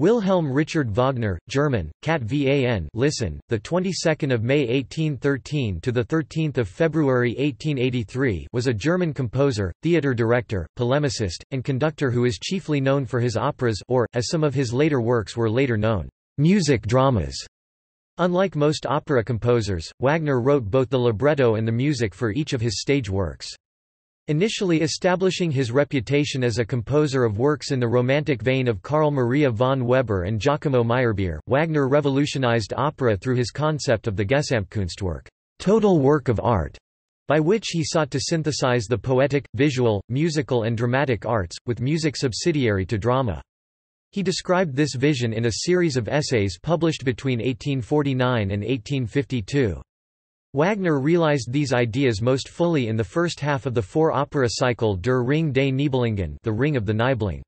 Wilhelm Richard Wagner, German, Cat van listen, the 22nd of May 1813 to the 13th of February 1883 was a German composer, theater director, polemicist, and conductor who is chiefly known for his operas or as some of his later works were later known, music dramas. Unlike most opera composers, Wagner wrote both the libretto and the music for each of his stage works. Initially establishing his reputation as a composer of works in the romantic vein of Carl Maria von Weber and Giacomo Meyerbeer, Wagner revolutionized opera through his concept of the Gesamtkunstwerk total work of art", by which he sought to synthesize the poetic, visual, musical and dramatic arts, with music subsidiary to drama. He described this vision in a series of essays published between 1849 and 1852. Wagner realized these ideas most fully in the first half of the four-opera cycle Der Ring des Nibelungen the Ring of the Nibelung.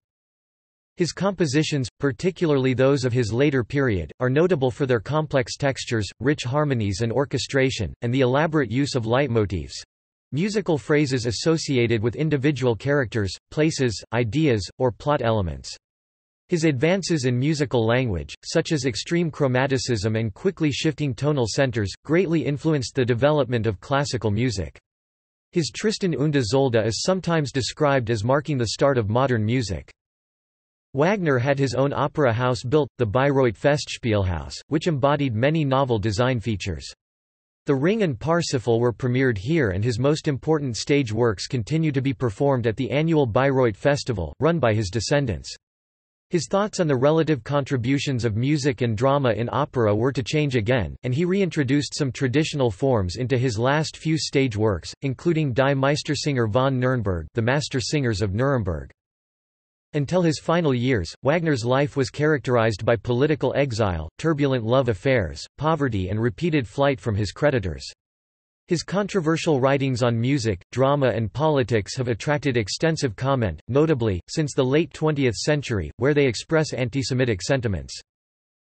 His compositions, particularly those of his later period, are notable for their complex textures, rich harmonies and orchestration, and the elaborate use of leitmotifs—musical phrases associated with individual characters, places, ideas, or plot elements. His advances in musical language, such as extreme chromaticism and quickly shifting tonal centers, greatly influenced the development of classical music. His Tristan und Isolde is sometimes described as marking the start of modern music. Wagner had his own opera house built, the Bayreuth Festspielhaus, which embodied many novel design features. The Ring and Parsifal were premiered here and his most important stage works continue to be performed at the annual Bayreuth Festival, run by his descendants. His thoughts on the relative contributions of music and drama in opera were to change again, and he reintroduced some traditional forms into his last few stage works, including Die Meistersinger von Nürnberg the Master Singers of Nuremberg. Until his final years, Wagner's life was characterized by political exile, turbulent love affairs, poverty and repeated flight from his creditors. His controversial writings on music, drama and politics have attracted extensive comment, notably, since the late 20th century, where they express antisemitic sentiments.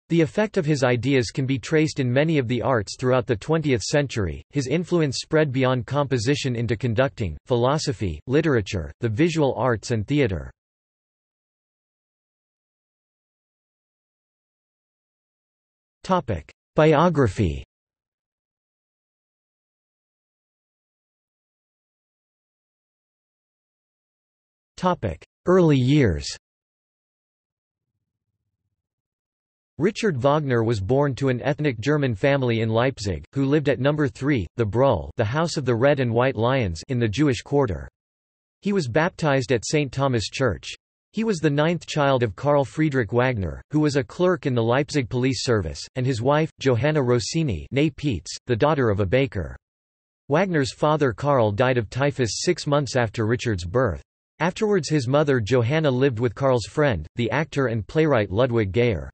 The effect of his ideas can be traced in many of the arts throughout the 20th century. His influence spread beyond composition into conducting, philosophy, literature, the visual arts, and theater. Topic: Biography. Early years Richard Wagner was born to an ethnic German family in Leipzig, who lived at number 3, the Brühl the House of the Red and White Lions in the Jewish quarter. He was baptized at St. Thomas Church. He was the ninth child of Karl Friedrich Wagner, who was a clerk in the Leipzig police service, and his wife, Johanna Rosine the daughter of a baker. Wagner's father Karl died of typhus six months after Richard's birth. Afterwards his mother Johanna lived with Karl's friend, the actor and playwright Ludwig Geyer.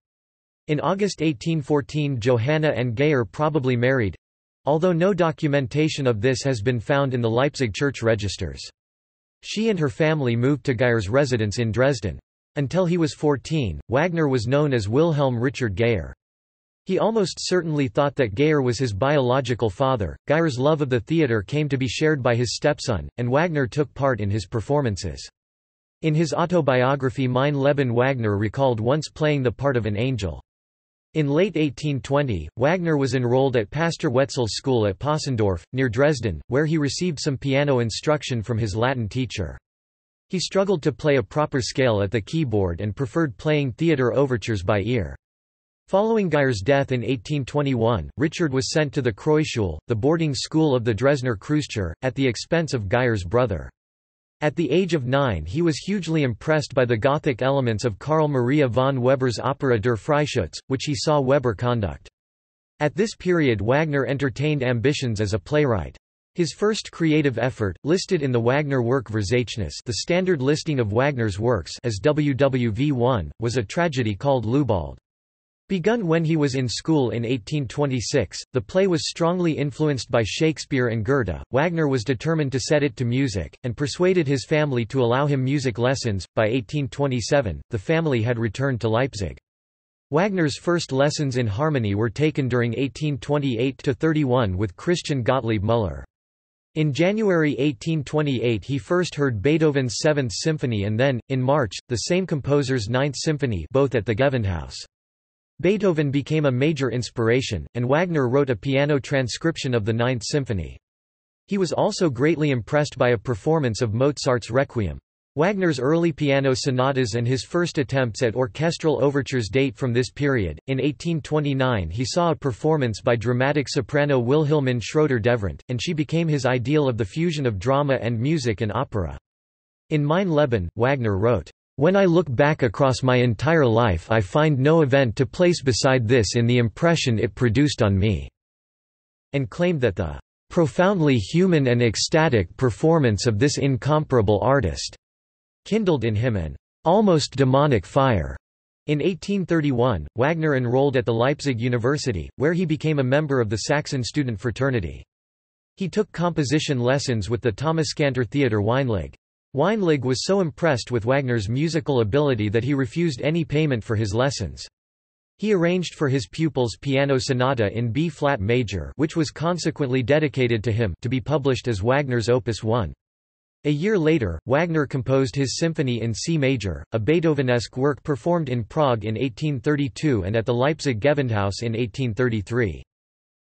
In August 1814 Johanna and Geyer probably married—although no documentation of this has been found in the Leipzig church registers. She and her family moved to Geyer's residence in Dresden. Until he was 14, Wagner was known as Wilhelm Richard Geyer. He almost certainly thought that Geyer was his biological father. Geyer's love of the theatre came to be shared by his stepson, and Wagner took part in his performances. In his autobiography Mein Leben Wagner recalled once playing the part of an angel. In late 1820, Wagner was enrolled at Pastor Wetzel's school at Possendorf, near Dresden, where he received some piano instruction from his Latin teacher. He struggled to play a proper scale at the keyboard and preferred playing theatre overtures by ear. Following Geyer's death in 1821, Richard was sent to the Kreuzschule, the boarding school of the Dresdner Kreuzchor, at the expense of Geyer's brother. At the age of nine he was hugely impressed by the Gothic elements of Carl Maria von Weber's opera Der Freischütz, which he saw Weber conduct. At this period Wagner entertained ambitions as a playwright. His first creative effort, listed in the Wagner Work Verzeichnis the standard listing of Wagner's works as WWV1, was a tragedy called Leubald. Begun when he was in school in 1826, the play was strongly influenced by Shakespeare and Goethe. Wagner was determined to set it to music, and persuaded his family to allow him music lessons. By 1827, the family had returned to Leipzig. Wagner's first lessons in harmony were taken during 1828 31 with Christian Gottlieb Müller. In January 1828 he first heard Beethoven's Seventh Symphony and then, in March, the same composer's Ninth Symphony both at the Gewandhaus. Beethoven became a major inspiration, and Wagner wrote a piano transcription of the Ninth Symphony. He was also greatly impressed by a performance of Mozart's Requiem. Wagner's early piano sonatas and his first attempts at orchestral overtures date from this period. In 1829, he saw a performance by dramatic soprano Wilhelmine Schroeder-Devrient, and she became his ideal of the fusion of drama and music and opera. In Mein Leben, Wagner wrote, When I look back across my entire life, I find no event to place beside this in the impression it produced on me, and claimed that the profoundly human and ecstatic performance of this incomparable artist kindled in him an almost demonic fire. In 1831, Wagner enrolled at the Leipzig University, where he became a member of the Saxon student fraternity. He took composition lessons with the Thomaskantor Theodor Weinlig. Weinlig was so impressed with Wagner's musical ability that he refused any payment for his lessons. He arranged for his pupils piano sonata in B-flat major which was consequently dedicated to him to be published as Wagner's Opus 1. A year later, Wagner composed his symphony in C major, a Beethovenesque work performed in Prague in 1832 and at the Leipzig Gewandhaus in 1833.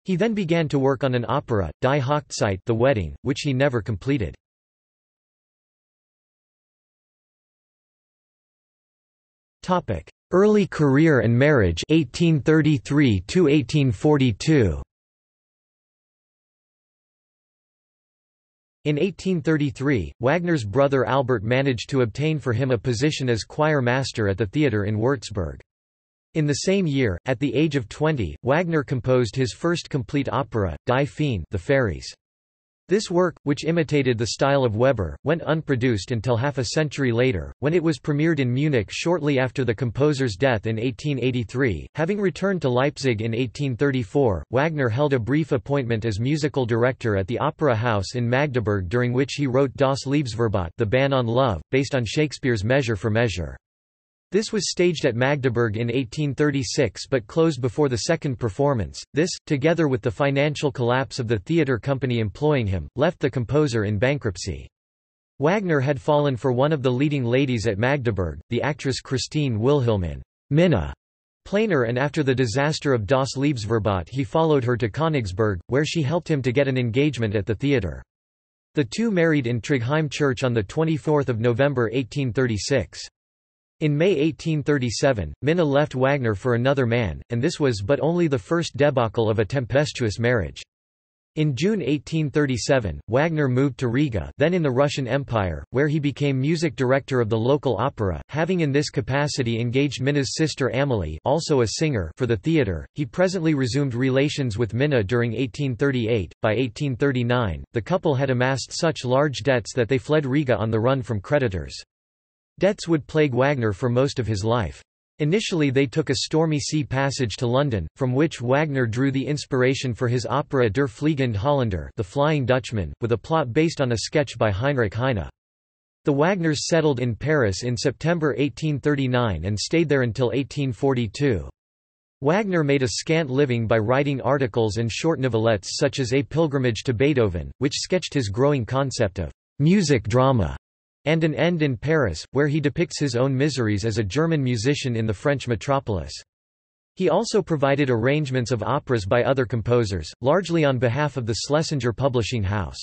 He then began to work on an opera, Die Hochzeit the Wedding, which he never completed. Early career and marriage 1833 to 1842. In 1833, Wagner's brother Albert managed to obtain for him a position as choir master at the theatre in Würzburg. In the same year, at the age of 20, Wagner composed his first complete opera, Die Feen the Fairies. This work, which imitated the style of Weber, went unproduced until half a century later, when it was premiered in Munich shortly after the composer's death in 1883. Having returned to Leipzig in 1834, Wagner held a brief appointment as musical director at the Opera House in Magdeburg during which he wrote Das Liebesverbot the Ban on Love, based on Shakespeare's Measure for Measure. This was staged at Magdeburg in 1836 but closed before the second performance. This, together with the financial collapse of the theatre company employing him, left the composer in bankruptcy. Wagner had fallen for one of the leading ladies at Magdeburg, the actress Christine Wilhelmine Minna Planer and after the disaster of Das Liebesverbot he followed her to Königsberg, where she helped him to get an engagement at the theatre. The two married in Tragheim Church on 24 November 1836. In May 1837, Minna left Wagner for another man, and this was but only the first debacle of a tempestuous marriage. In June 1837, Wagner moved to Riga then in the Russian Empire, where he became music director of the local opera, having in this capacity engaged Minna's sister Amalie also a singer for the theatre. He presently resumed relations with Minna during 1838. By 1839, the couple had amassed such large debts that they fled Riga on the run from creditors. Debts would plague Wagner for most of his life. Initially they took a stormy sea passage to London, from which Wagner drew the inspiration for his opera Der Fliegende Holländer The Flying Dutchman, with a plot based on a sketch by Heinrich Heine. The Wagners settled in Paris in September 1839 and stayed there until 1842. Wagner made a scant living by writing articles and short novelettes such as A Pilgrimage to Beethoven, which sketched his growing concept of music drama and An End in Paris, where he depicts his own miseries as a German musician in the French metropolis. He also provided arrangements of operas by other composers, largely on behalf of the Schlesinger publishing house.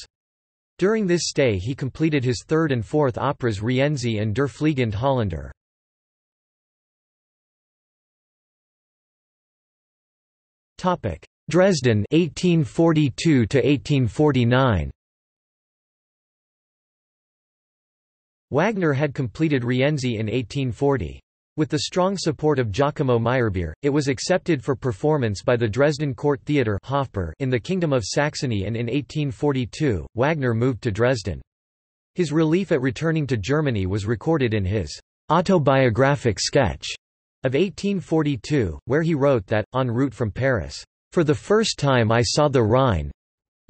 During this stay he completed his third and fourth operas Rienzi and Der Fliegende Holländer. Dresden 1842 to 1849 Wagner had completed Rienzi in 1840. With the strong support of Giacomo Meyerbeer, it was accepted for performance by the Dresden Court Theatre in the Kingdom of Saxony and in 1842, Wagner moved to Dresden. His relief at returning to Germany was recorded in his autobiographic sketch of 1842, where he wrote that, en route from Paris, "...for the first time I saw the Rhine,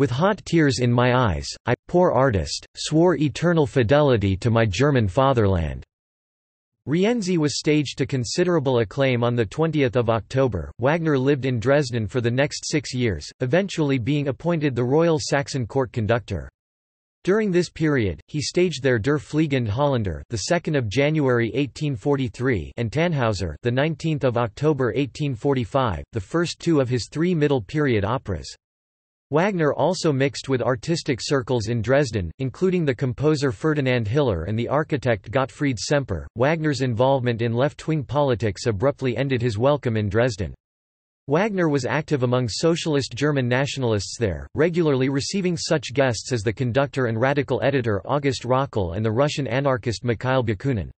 with hot tears in my eyes, I, poor artist, swore eternal fidelity to my German fatherland. Rienzi was staged to considerable acclaim on 20 October. Wagner lived in Dresden for the next six years, eventually being appointed the Royal Saxon Court conductor. During this period, he staged their Der Fliegende Holländer, the 2nd of January 1843, and Tannhauser, the 19th of October 1845, the first two of his three middle period operas. Wagner also mixed with artistic circles in Dresden, including the composer Ferdinand Hiller and the architect Gottfried Semper. Wagner's involvement in left-wing politics abruptly ended his welcome in Dresden. Wagner was active among socialist German nationalists there, regularly receiving such guests as the conductor and radical editor August Röckel and the Russian anarchist Mikhail Bakunin.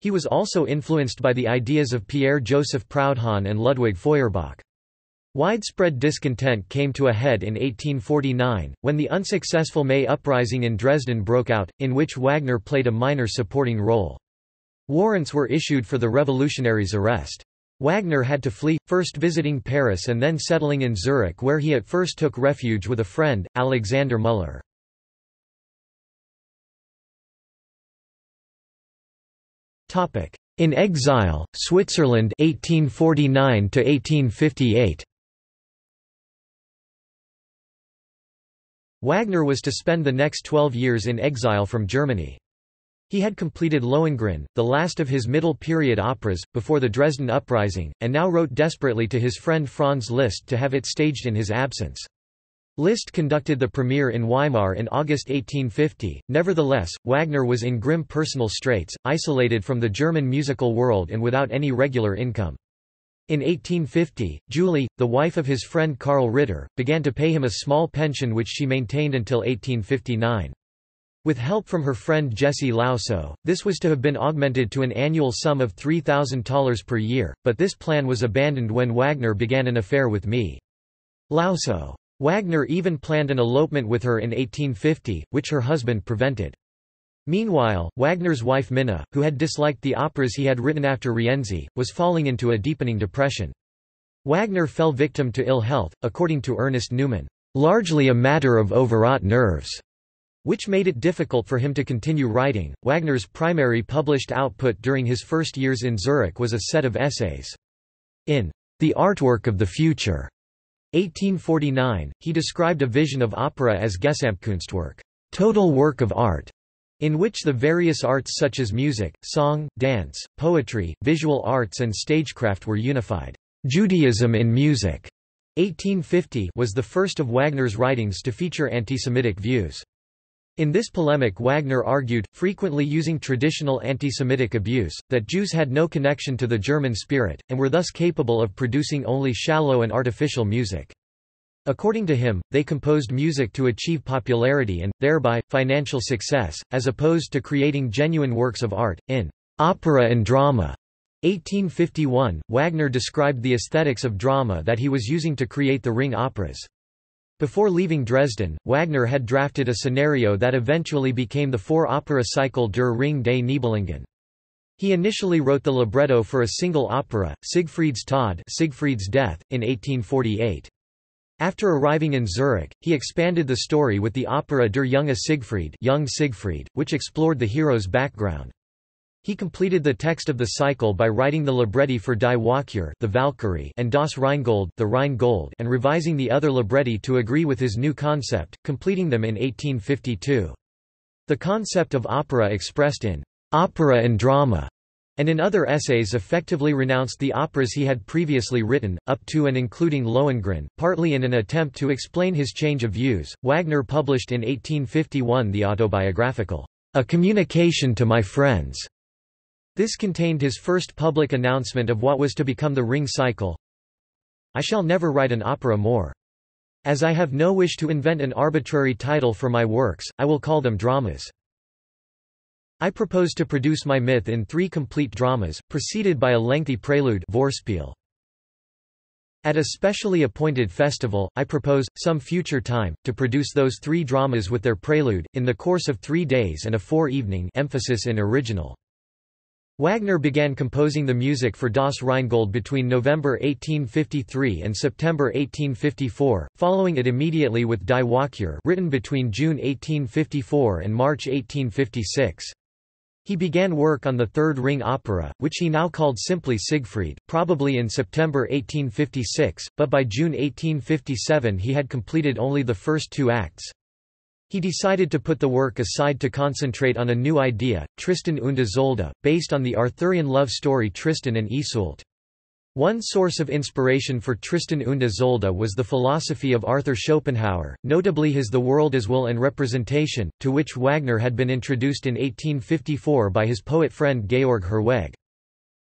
He was also influenced by the ideas of Pierre-Joseph Proudhon and Ludwig Feuerbach. Widespread discontent came to a head in 1849, when the unsuccessful May Uprising in Dresden broke out, in which Wagner played a minor supporting role. Warrants were issued for the revolutionaries' arrest. Wagner had to flee, first visiting Paris and then settling in Zurich where he at first took refuge with a friend, Alexander Müller. In exile, Switzerland 1849 1858. Wagner was to spend the next 12 years in exile from Germany. He had completed Lohengrin, the last of his middle-period operas, before the Dresden Uprising, and now wrote desperately to his friend Franz Liszt to have it staged in his absence. Liszt conducted the premiere in Weimar in August 1850. Nevertheless, Wagner was in grim personal straits, isolated from the German musical world and without any regular income. In 1850, Julie, the wife of his friend Karl Ritter, began to pay him a small pension which she maintained until 1859. With help from her friend Jessie Laussot, this was to have been augmented to an annual sum of $3,000 per year, but this plan was abandoned when Wagner began an affair with me. Laussot. Wagner even planned an elopement with her in 1850, which her husband prevented. Meanwhile, Wagner's wife Minna, who had disliked the operas he had written after Rienzi, was falling into a deepening depression. Wagner fell victim to ill health, according to Ernest Newman, largely a matter of overwrought nerves, which made it difficult for him to continue writing. Wagner's primary published output during his first years in Zurich was a set of essays. In The Artwork of the Future, 1849, he described a vision of opera as Gesamtkunstwerk, total work of art, in which the various arts such as music, song, dance, poetry, visual arts and stagecraft were unified. Judaism in music 1850 was the first of Wagner's writings to feature anti-Semitic views. In this polemic Wagner argued, frequently using traditional anti-Semitic abuse, that Jews had no connection to the German spirit, and were thus capable of producing only shallow and artificial music. According to him, they composed music to achieve popularity and, thereby, financial success, as opposed to creating genuine works of art. In Opera and Drama 1851, Wagner described the aesthetics of drama that he was using to create the Ring operas. Before leaving Dresden, Wagner had drafted a scenario that eventually became the four-opera cycle Der Ring des Nibelungen. He initially wrote the libretto for a single opera, Siegfried's Tod Siegfried's Death, in 1848. After arriving in Zurich, he expanded the story with the opera Der junge Siegfried, Young Siegfried which explored the hero's background. He completed the text of the cycle by writing the libretti for Die Walküre the Valkyrie and Das Rheingold, the Rhine and revising the other libretti to agree with his new concept, completing them in 1852. The concept of opera expressed in Opera and Drama and in other essays effectively renounced the operas he had previously written, up to and including Lohengrin, partly in an attempt to explain his change of views. Wagner published in 1851 the autobiographical, A Communication to My Friends. This contained his first public announcement of what was to become the Ring cycle. I shall never write an opera more. As I have no wish to invent an arbitrary title for my works, I will call them dramas. I propose to produce my myth in three complete dramas, preceded by a lengthy prelude Vorspiel. At a specially appointed festival, I propose, some future time, to produce those three dramas with their prelude, in the course of three days and a four-evening emphasis in original. Wagner began composing the music for Das Rheingold between November 1853 and September 1854, following it immediately with Die Walküre written between June 1854 and March 1856. He began work on the Third Ring opera, which he now called simply Siegfried, probably in September 1856, but by June 1857 he had completed only the first two acts. He decided to put the work aside to concentrate on a new idea, Tristan und Isolde, based on the Arthurian love story Tristan and Iseult. One source of inspiration for Tristan und Isolde was the philosophy of Arthur Schopenhauer, notably his The World as Will and Representation, to which Wagner had been introduced in 1854 by his poet friend Georg Herwegh.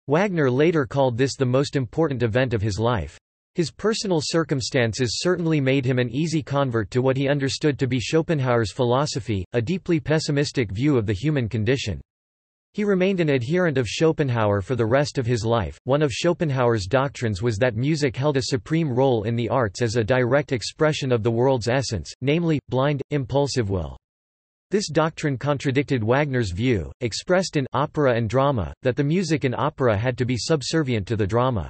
Wagner later called this the most important event of his life. His personal circumstances certainly made him an easy convert to what he understood to be Schopenhauer's philosophy, a deeply pessimistic view of the human condition. He remained an adherent of Schopenhauer for the rest of his life. One of Schopenhauer's doctrines was that music held a supreme role in the arts as a direct expression of the world's essence, namely, blind, impulsive will. This doctrine contradicted Wagner's view, expressed in opera and drama, that the music in opera had to be subservient to the drama.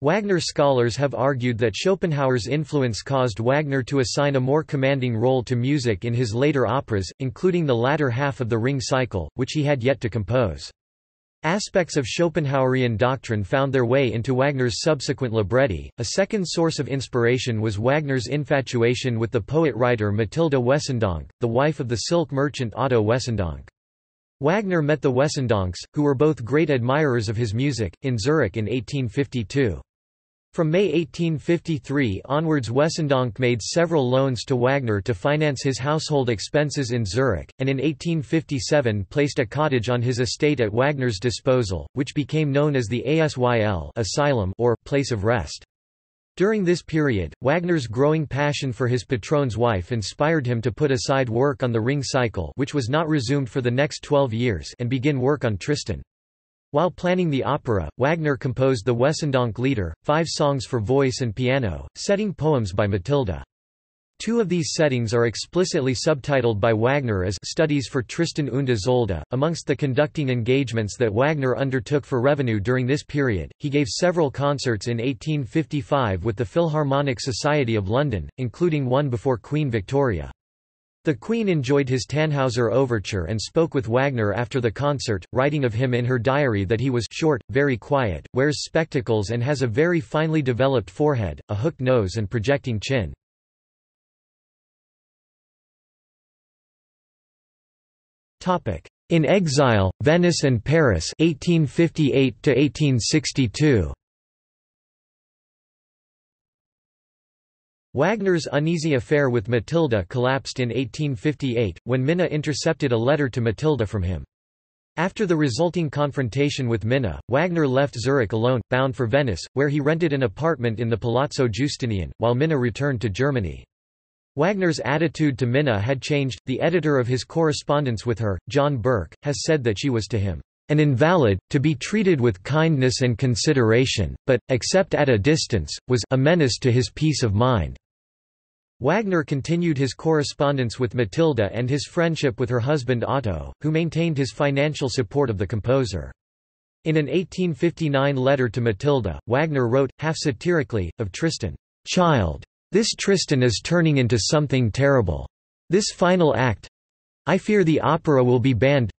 Wagner scholars have argued that Schopenhauer's influence caused Wagner to assign a more commanding role to music in his later operas, including the latter half of the Ring Cycle, which he had yet to compose. Aspects of Schopenhauerian doctrine found their way into Wagner's subsequent libretti. A second source of inspiration was Wagner's infatuation with the poet-writer Matilda Wesendonck, the wife of the silk merchant Otto Wesendonck. Wagner met the Wesendoncks, who were both great admirers of his music, in Zurich in 1852. From May 1853 onwards Wesendonck made several loans to Wagner to finance his household expenses in Zurich, and in 1857 placed a cottage on his estate at Wagner's disposal, which became known as the Asyl asylum or place of rest. During this period, Wagner's growing passion for his patron's wife inspired him to put aside work on the Ring Cycle which was not resumed for the next twelve years and begin work on Tristan. While planning the opera, Wagner composed the Wesendonck Lieder, five songs for voice and piano, setting poems by Matilda. Two of these settings are explicitly subtitled by Wagner as Studies for Tristan und Isolde. Amongst the conducting engagements that Wagner undertook for revenue during this period, he gave several concerts in 1855 with the Philharmonic Society of London, including one before Queen Victoria. The Queen enjoyed his Tannhauser overture and spoke with Wagner after the concert, writing of him in her diary that he was short, very quiet, wears spectacles and has a very finely developed forehead, a hooked nose and projecting chin. In exile, Venice and Paris 1858 1862. Wagner's uneasy affair with Matilda collapsed in 1858, when Minna intercepted a letter to Matilda from him. After the resulting confrontation with Minna, Wagner left Zurich alone, bound for Venice, where he rented an apartment in the Palazzo Giustinian, while Minna returned to Germany. Wagner's attitude to Minna had changed. The editor of his correspondence with her, John Burk, has said that she was to him an invalid, to be treated with kindness and consideration, but, except at a distance, was a menace to his peace of mind. Wagner continued his correspondence with Matilda and his friendship with her husband Otto, who maintained his financial support of the composer. In an 1859 letter to Matilda, Wagner wrote, half satirically, of Tristan, "'Child! This Tristan is turning into something terrible. This final act—I fear the opera will be banned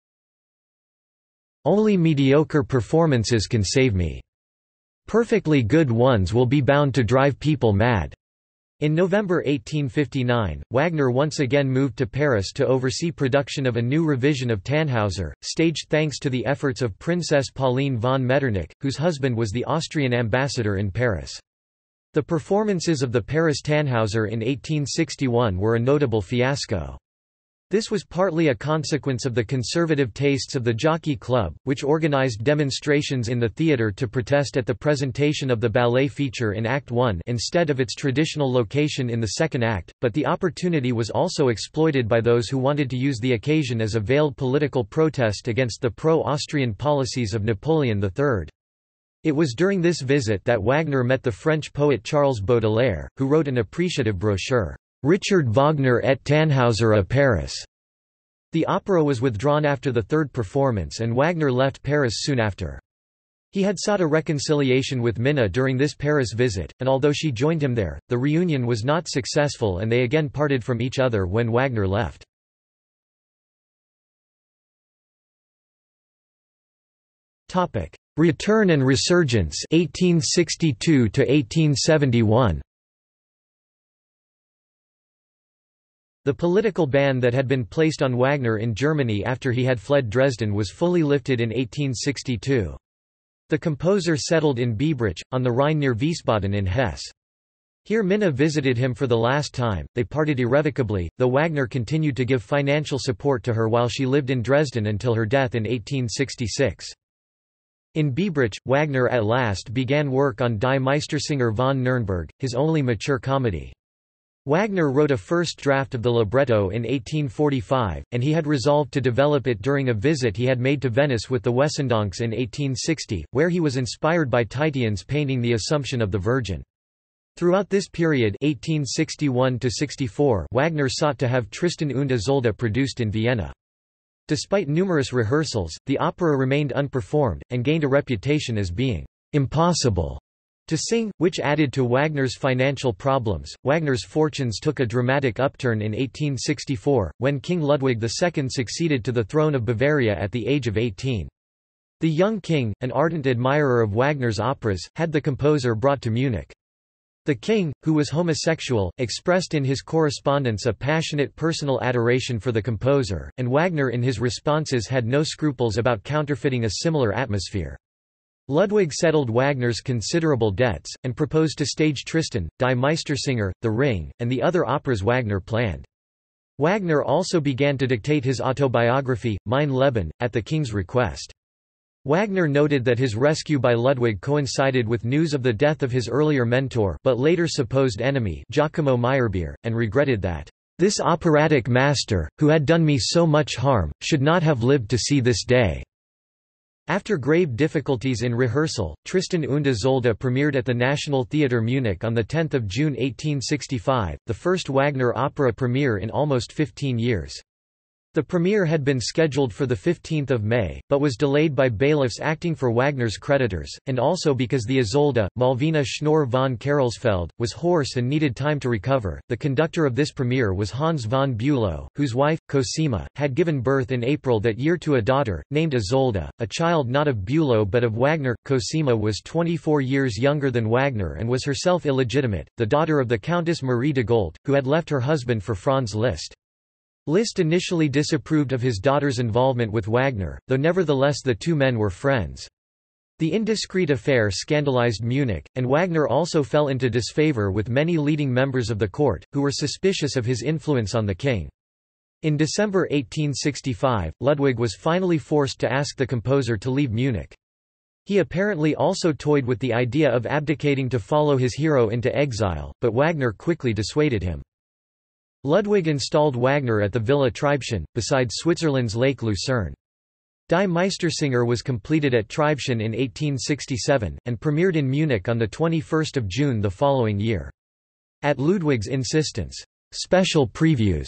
only mediocre performances can save me. Perfectly good ones will be bound to drive people mad." In November 1859, Wagner once again moved to Paris to oversee production of a new revision of Tannhauser, staged thanks to the efforts of Princess Pauline von Metternich, whose husband was the Austrian ambassador in Paris. The performances of the Paris Tannhauser in 1861 were a notable fiasco. This was partly a consequence of the conservative tastes of the Jockey Club, which organized demonstrations in the theatre to protest at the presentation of the ballet feature in Act 1 instead of its traditional location in the second act, but the opportunity was also exploited by those who wanted to use the occasion as a veiled political protest against the pro-Austrian policies of Napoleon III. It was during this visit that Wagner met the French poet Charles Baudelaire, who wrote an appreciative brochure. Richard Wagner et Tannhauser à Paris. The opera was withdrawn after the third performance and Wagner left Paris soon after. He had sought a reconciliation with Minna during this Paris visit, and although she joined him there, the reunion was not successful and they again parted from each other when Wagner left. Return and resurgence 1862 to 1871. The political ban that had been placed on Wagner in Germany after he had fled Dresden was fully lifted in 1862. The composer settled in Biebrich, on the Rhine near Wiesbaden in Hesse. Here Minna visited him for the last time, they parted irrevocably, though Wagner continued to give financial support to her while she lived in Dresden until her death in 1866. In Biebrich, Wagner at last began work on Die Meistersinger von Nürnberg, his only mature comedy. Wagner wrote a first draft of the libretto in 1845, and he had resolved to develop it during a visit he had made to Venice with the Wesendoncks in 1860, where he was inspired by Titian's painting The Assumption of the Virgin. Throughout this period 1861 Wagner sought to have Tristan und Isolde produced in Vienna. Despite numerous rehearsals, the opera remained unperformed, and gained a reputation as being «impossible» to sing, which added to Wagner's financial problems. Wagner's fortunes took a dramatic upturn in 1864, when King Ludwig II succeeded to the throne of Bavaria at the age of 18. The young king, an ardent admirer of Wagner's operas, had the composer brought to Munich. The king, who was homosexual, expressed in his correspondence a passionate personal adoration for the composer, and Wagner in his responses had no scruples about counterfeiting a similar atmosphere. Ludwig settled Wagner's considerable debts, and proposed to stage Tristan, Die Meistersinger, The Ring, and the other operas Wagner planned. Wagner also began to dictate his autobiography, Mein Leben, at the king's request. Wagner noted that his rescue by Ludwig coincided with news of the death of his earlier mentor but later supposed enemy Giacomo Meyerbeer, and regretted that, "...this operatic master, who had done me so much harm, should not have lived to see this day." After grave difficulties in rehearsal, Tristan und Isolde premiered at the National Theatre Munich on 10 June 1865, the first Wagner opera premiere in almost 15 years. The premiere had been scheduled for 15 May, but was delayed by bailiffs acting for Wagner's creditors, and also because the Isolde, Malvina Schnorr von Carolsfeld, was hoarse and needed time to recover. The conductor of this premiere was Hans von Bülow, whose wife, Cosima, had given birth in April that year to a daughter, named Isolde, a child not of Bülow but of Wagner. Cosima was 24 years younger than Wagner and was herself illegitimate, the daughter of the Countess Marie d'Agoult, who had left her husband for Franz Liszt. Liszt initially disapproved of his daughter's involvement with Wagner, though nevertheless the two men were friends. The indiscreet affair scandalized Munich, and Wagner also fell into disfavor with many leading members of the court, who were suspicious of his influence on the king. In December 1865, Ludwig was finally forced to ask the composer to leave Munich. He apparently also toyed with the idea of abdicating to follow his hero into exile, but Wagner quickly dissuaded him. Ludwig installed Wagner at the Villa Tribschen, beside Switzerland's Lake Lucerne. Die Meistersinger was completed at Tribschen in 1867, and premiered in Munich on 21 June the following year. At Ludwig's insistence, special previews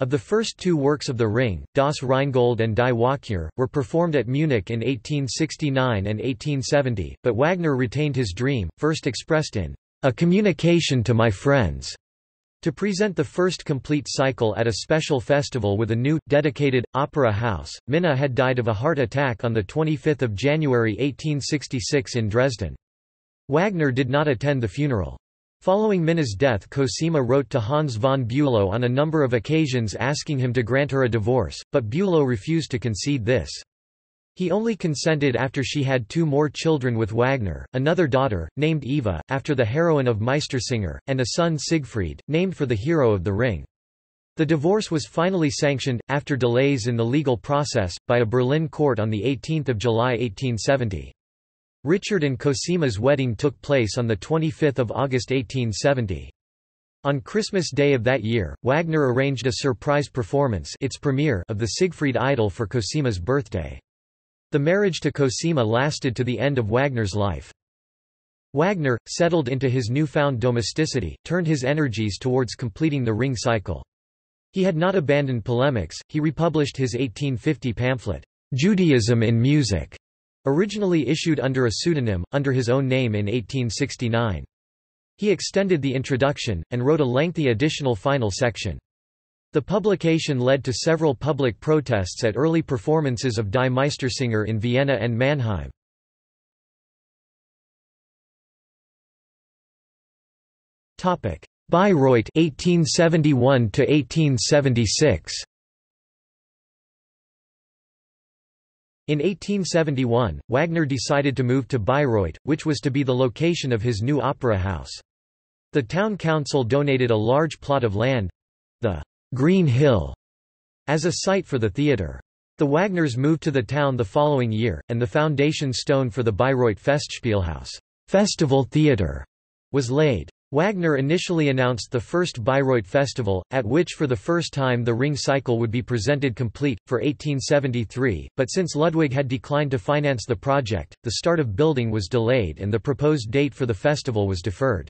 of the first two works of The Ring, Das Rheingold and Die Walküre, were performed at Munich in 1869 and 1870, but Wagner retained his dream, first expressed in A Communication to My Friends, to present the first complete cycle at a special festival with a new, dedicated, opera house, Minna had died of a heart attack on 25 January 1866 in Dresden. Wagner did not attend the funeral. Following Minna's death Cosima wrote to Hans von Bülow on a number of occasions asking him to grant her a divorce, but Bülow refused to concede this. He only consented after she had two more children with Wagner, another daughter, named Eva, after the heroine of Meistersinger, and a son Siegfried, named for the hero of The Ring. The divorce was finally sanctioned, after delays in the legal process, by a Berlin court on 18 July 1870. Richard and Cosima's wedding took place on 25 August 1870. On Christmas Day of that year, Wagner arranged a surprise performance its premiere of the Siegfried Idyll for Cosima's birthday. The marriage to Cosima lasted to the end of Wagner's life. Wagner, settled into his newfound domesticity, turned his energies towards completing the Ring cycle. He had not abandoned polemics, he republished his 1850 pamphlet, Judaism in Music, originally issued under a pseudonym, under his own name in 1869. He extended the introduction, and wrote a lengthy additional final section. The publication led to several public protests at early performances of Die Meistersinger in Vienna and Mannheim. Topic: Bayreuth 1871 to 1876 In 1871, Wagner decided to move to Bayreuth, which was to be the location of his new opera house. The town council donated a large plot of land—the Green Hill, as a site for the theatre. The Wagners moved to the town the following year, and the foundation stone for the Bayreuth Festspielhaus Festival Theatre was laid. Wagner initially announced the first Bayreuth Festival, at which for the first time the Ring Cycle would be presented complete, for 1873, but since Ludwig had declined to finance the project, the start of building was delayed and the proposed date for the festival was deferred.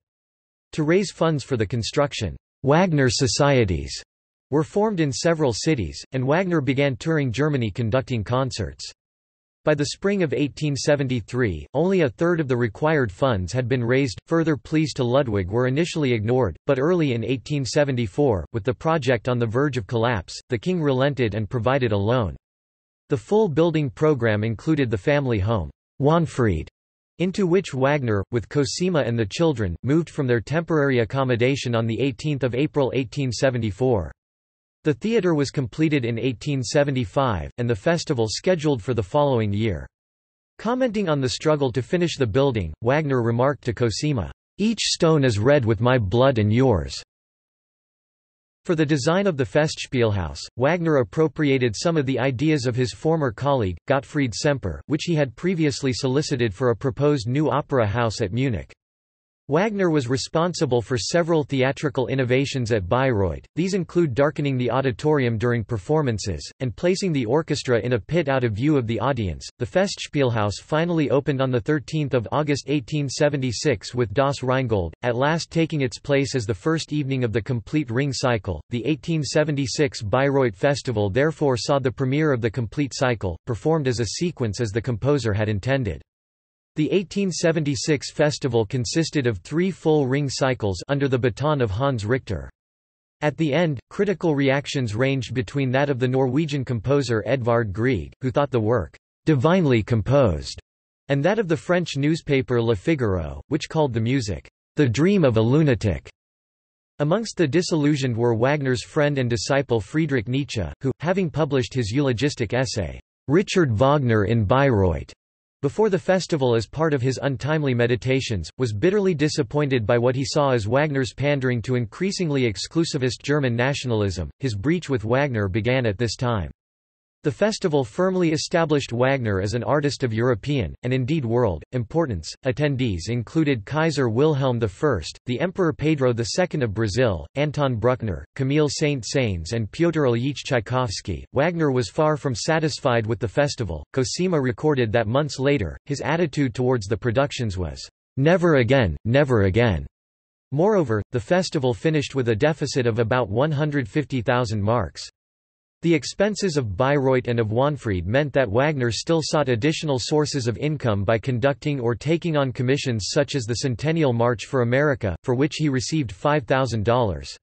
To raise funds for the construction, Wagner societies were formed in several cities, and Wagner began touring Germany conducting concerts. By the spring of 1873, only a third of the required funds had been raised. Further pleas to Ludwig were initially ignored, but early in 1874, with the project on the verge of collapse, the king relented and provided a loan. The full building program included the family home, Wanfried, into which Wagner, with Cosima and the children, moved from their temporary accommodation on 18 April 1874. The theatre was completed in 1875, and the festival scheduled for the following year. Commenting on the struggle to finish the building, Wagner remarked to Cosima, "'Each stone is red with my blood and yours." For the design of the Festspielhaus, Wagner appropriated some of the ideas of his former colleague, Gottfried Semper, which he had previously solicited for a proposed new opera house at Munich. Wagner was responsible for several theatrical innovations at Bayreuth, these include darkening the auditorium during performances, and placing the orchestra in a pit out of view of the audience. The Festspielhaus finally opened on 13 August 1876 with Das Rheingold, at last taking its place as the first evening of the complete ring cycle. The 1876 Bayreuth Festival therefore saw the premiere of the complete cycle, performed as a sequence as the composer had intended. The 1876 festival consisted of three full ring cycles under the baton of Hans Richter. At the end, critical reactions ranged between that of the Norwegian composer Edvard Grieg, who thought the work divinely composed, and that of the French newspaper Le Figaro, which called the music the dream of a lunatic. Amongst the disillusioned were Wagner's friend and disciple Friedrich Nietzsche, who, having published his eulogistic essay, Richard Wagner in Bayreuth, before the festival as part of his untimely meditations, was bitterly disappointed by what he saw as Wagner's pandering to increasingly exclusivist German nationalism. His breach with Wagner began at this time. The festival firmly established Wagner as an artist of European, and indeed world, importance. Attendees included Kaiser Wilhelm I, the Emperor Pedro II of Brazil, Anton Bruckner, Camille Saint-Saëns and Pyotr Ilyich Tchaikovsky. Wagner was far from satisfied with the festival. Cosima recorded that months later, his attitude towards the productions was, "...never again, never again." Moreover, the festival finished with a deficit of about 150,000 marks. The expenses of Bayreuth and of Wanfried meant that Wagner still sought additional sources of income by conducting or taking on commissions such as the Centennial March for America, for which he received $5,000.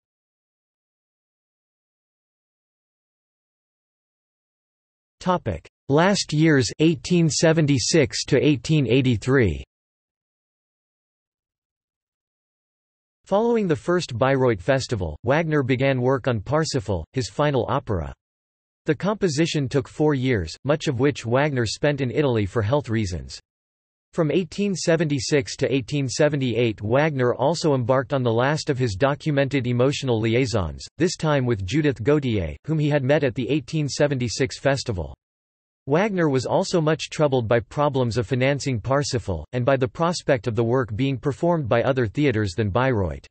Last years 1876 to 1883. Following the first Bayreuth Festival, Wagner began work on Parsifal, his final opera. The composition took four years, much of which Wagner spent in Italy for health reasons. From 1876 to 1878 Wagner also embarked on the last of his documented emotional liaisons, this time with Judith Gautier, whom he had met at the 1876 festival. Wagner was also much troubled by problems of financing Parsifal, and by the prospect of the work being performed by other theatres than Bayreuth.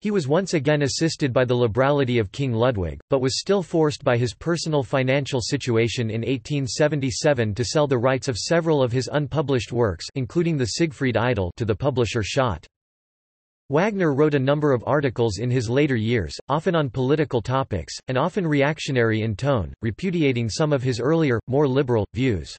He was once again assisted by the liberality of King Ludwig, but was still forced by his personal financial situation in 1877 to sell the rights of several of his unpublished works including the Siegfried Idyll to the publisher Schott. Wagner wrote a number of articles in his later years, often on political topics, and often reactionary in tone, repudiating some of his earlier, more liberal, views.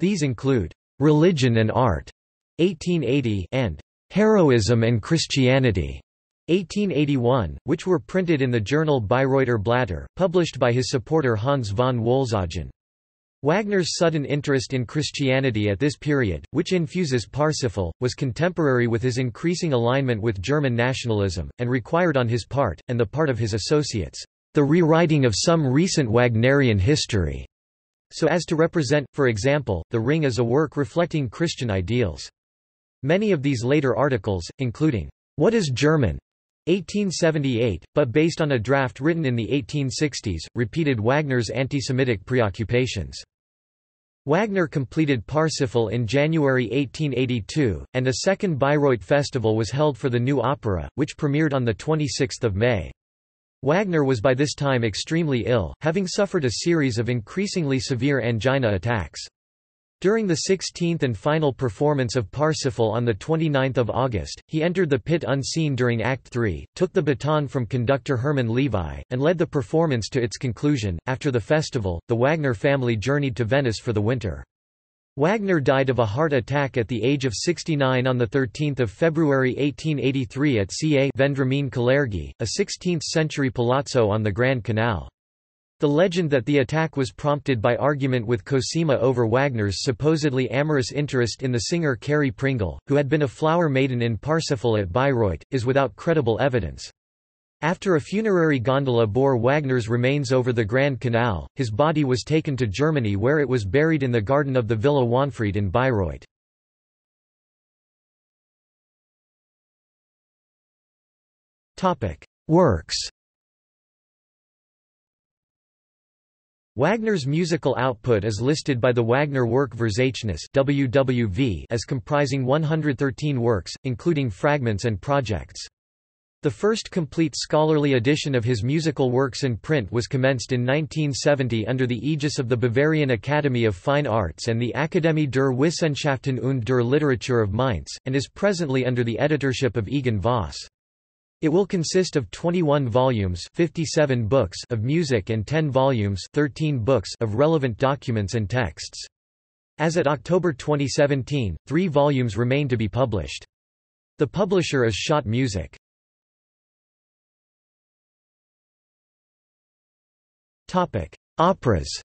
These include, "'Religion and Art' 1880 and "'Heroism and Christianity' 1881, which were printed in the journal Bayreuther Blatter, published by his supporter Hans von Wolzogen. Wagner's sudden interest in Christianity at this period, which infuses Parsifal, was contemporary with his increasing alignment with German nationalism, and required on his part, and the part of his associates, the rewriting of some recent Wagnerian history, so as to represent, for example, The Ring as a work reflecting Christian ideals. Many of these later articles, including, What is German? 1878, but based on a draft written in the 1860s, repeated Wagner's anti-Semitic preoccupations. Wagner completed Parsifal in January 1882, and a second Bayreuth festival was held for the new opera, which premiered on 26 May. Wagner was by this time extremely ill, having suffered a series of increasingly severe angina attacks. During the 16th and final performance of Parsifal on 29 August, he entered the pit unseen during Act 3, took the baton from conductor Hermann Levi, and led the performance to its conclusion. After the festival, the Wagner family journeyed to Venice for the winter. Wagner died of a heart attack at the age of 69 on 13 February 1883 at Ca Vendramin Calergi, a 16th-century palazzo on the Grand Canal. The legend that the attack was prompted by argument with Cosima over Wagner's supposedly amorous interest in the singer Carrie Pringle, who had been a flower maiden in Parsifal at Bayreuth, is without credible evidence. After a funerary gondola bore Wagner's remains over the Grand Canal, his body was taken to Germany where it was buried in the garden of the Villa Wanfried in Bayreuth. Works Wagner's musical output is listed by the Wagner Werk Verzeichnis WWV as comprising 113 works, including fragments and projects. The first complete scholarly edition of his musical works in print was commenced in 1970 under the aegis of the Bavarian Academy of Fine Arts and the Akademie der Wissenschaften und der Literatur of Mainz, and is presently under the editorship of Egon Voss. It will consist of 21 volumes 57 books of music and 10 volumes 13 books of relevant documents and texts. As at October 2017, three volumes remain to be published. The publisher is Schott Music. Operas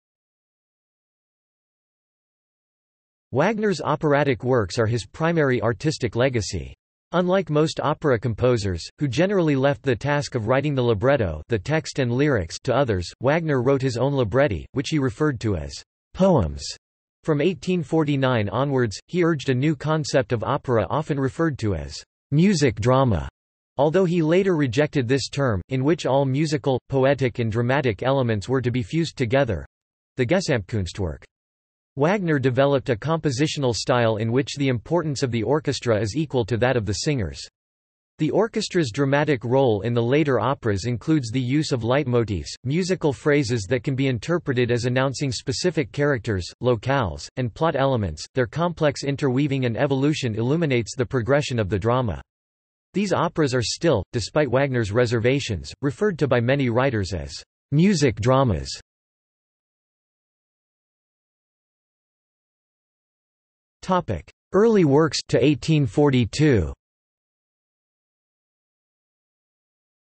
Wagner's operatic works are his primary artistic legacy. Unlike most opera composers, who generally left the task of writing the libretto the text and lyrics to others, Wagner wrote his own libretti, which he referred to as poems. From 1849 onwards, he urged a new concept of opera often referred to as music drama, although he later rejected this term, in which all musical, poetic and dramatic elements were to be fused together—the Gesamtkunstwerk. Wagner developed a compositional style in which the importance of the orchestra is equal to that of the singers. The orchestra's dramatic role in the later operas includes the use of leitmotifs, musical phrases that can be interpreted as announcing specific characters, locales, and plot elements. Their complex interweaving and evolution illuminates the progression of the drama. These operas are still, despite Wagner's reservations, referred to by many writers as music dramas. Early works to 1842.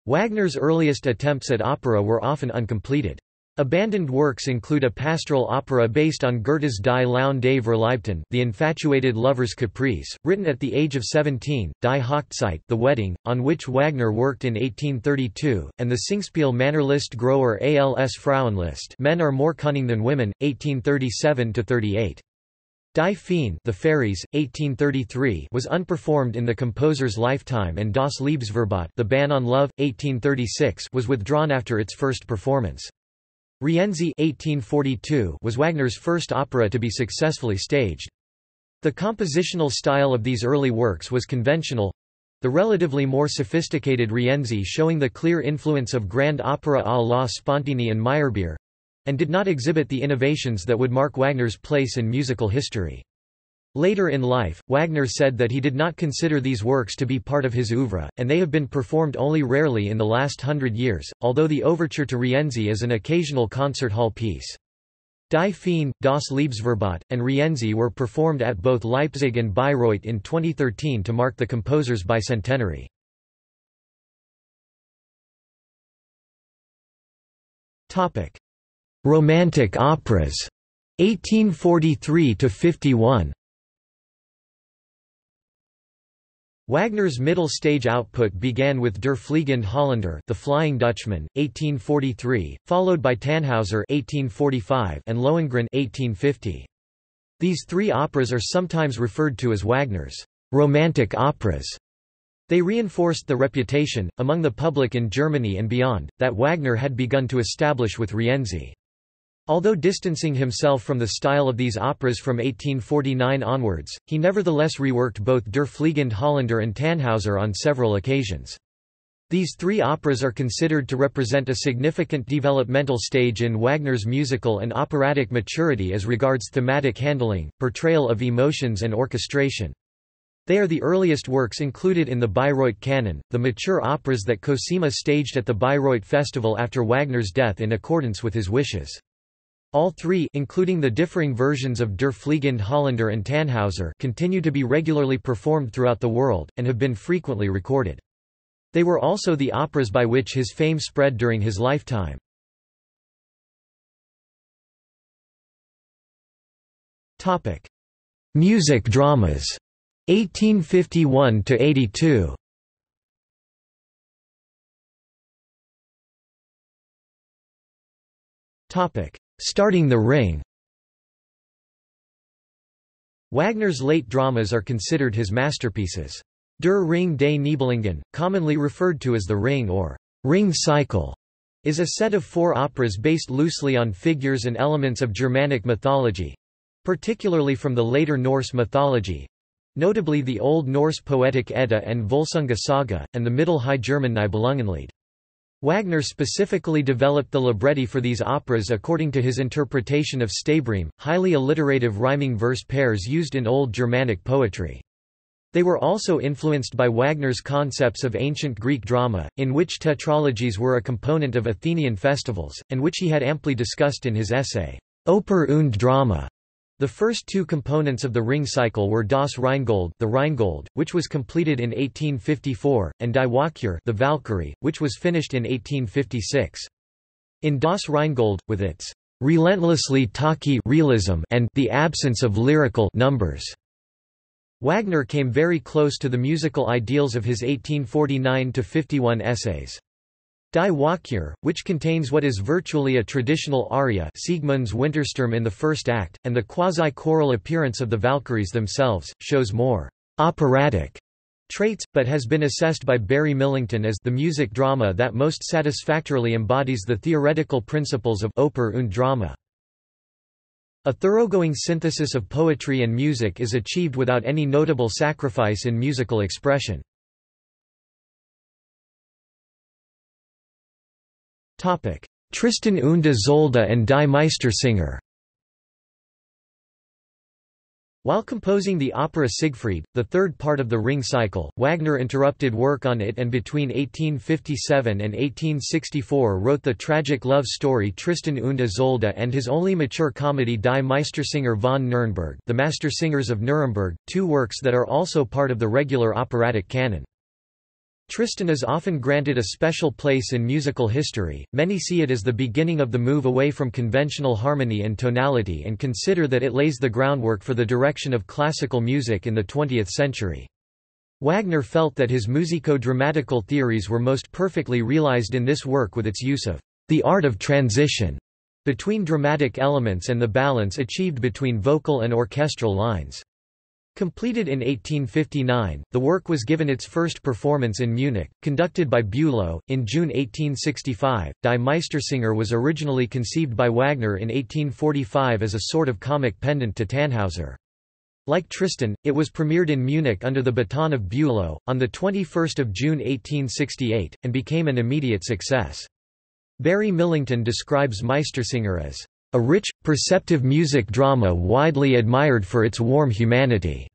Wagner's earliest attempts at opera were often uncompleted. Abandoned works include a pastoral opera based on Goethe's Die Laune des Verliebten The Infatuated Lover's Caprice, written at the age of 17, Die Hochzeit The Wedding, on which Wagner worked in 1832, and the Singspiel Männerlist größer als Frauenlist Men Are More Cunning Than Women, 1837–38. Die Feen The Fairies, 1833 was unperformed in the composer's lifetime and Das Liebesverbot The Ban on Love, 1836 was withdrawn after its first performance. Rienzi 1842 was Wagner's first opera to be successfully staged. The compositional style of these early works was conventional—the relatively more sophisticated Rienzi showing the clear influence of grand opera à la Spontini and Meyerbeer, and did not exhibit the innovations that would mark Wagner's place in musical history. Later in life, Wagner said that he did not consider these works to be part of his oeuvre, and they have been performed only rarely in the last hundred years, although the overture to Rienzi is an occasional concert hall piece. Die Feen, Das Liebesverbot, and Rienzi were performed at both Leipzig and Bayreuth in 2013 to mark the composer's bicentenary. Romantic operas 1843 to 51 Wagner's middle stage output began with Der Fliegende Holländer, The Flying Dutchman, 1843, followed by Tannhäuser 1845 and Lohengrin 1850. These three operas are sometimes referred to as Wagner's romantic operas. They reinforced the reputation, among the public in Germany and beyond, that Wagner had begun to establish with Rienzi. Although distancing himself from the style of these operas from 1849 onwards, he nevertheless reworked both Der Fliegende Holländer and Tannhäuser on several occasions. These three operas are considered to represent a significant developmental stage in Wagner's musical and operatic maturity as regards thematic handling, portrayal of emotions and orchestration. They are the earliest works included in the Bayreuth canon, the mature operas that Cosima staged at the Bayreuth Festival after Wagner's death in accordance with his wishes. All three including the differing versions of Der Fliegende Holländer and Tannhäuser continue to be regularly performed throughout the world, and have been frequently recorded. They were also the operas by which his fame spread during his lifetime. Music dramas 1851 to 82 Topic Starting the Ring Wagner's late dramas are considered his masterpieces. Der Ring des Nibelungen, commonly referred to as the Ring or Ring Cycle, is a set of four operas based loosely on figures and elements of Germanic mythology—particularly from the later Norse mythology—notably the Old Norse poetic Edda and Volsunga saga, and the Middle High German Nibelungenlied. Wagner specifically developed the libretti for these operas according to his interpretation of Stabreim, highly alliterative rhyming verse pairs used in Old Germanic poetry. They were also influenced by Wagner's concepts of ancient Greek drama, in which tetralogies were a component of Athenian festivals, and which he had amply discussed in his essay, Oper und Drama, the first two components of the ring cycle were Das Rheingold, the Rheingold, which was completed in 1854, and Die Walküre, the Valkyrie, which was finished in 1856. In Das Rheingold, with its relentlessly talky realism and the absence of lyrical numbers, Wagner came very close to the musical ideals of his 1849–51 essays. Die Walküre, which contains what is virtually a traditional aria Siegmund's Wintersturm in the first act, and the quasi-choral appearance of the Valkyries themselves, shows more operatic traits, but has been assessed by Barry Millington as the music drama that most satisfactorily embodies the theoretical principles of Oper und Drama. A thoroughgoing synthesis of poetry and music is achieved without any notable sacrifice in musical expression. Tristan und Isolde and Die Meistersinger While composing the opera Siegfried, the third part of the Ring cycle, Wagner interrupted work on it and between 1857 and 1864 wrote the tragic love story Tristan und Isolde and his only mature comedy Die Meistersinger von Nürnberg The Mastersingers of Nuremberg, two works that are also part of the regular operatic canon. Tristan is often granted a special place in musical history, many see it as the beginning of the move away from conventional harmony and tonality and consider that it lays the groundwork for the direction of classical music in the 20th century. Wagner felt that his musico-dramatical theories were most perfectly realized in this work with its use of the art of transition between dramatic elements and the balance achieved between vocal and orchestral lines. Completed in 1859, the work was given its first performance in Munich, conducted by Bülow. In June 1865, Die Meistersinger was originally conceived by Wagner in 1845 as a sort of comic pendant to Tannhäuser. Like Tristan, it was premiered in Munich under the baton of Bülow, on 21 June 1868, and became an immediate success. Barry Millington describes Meistersinger as a rich, perceptive music drama widely admired for its warm humanity.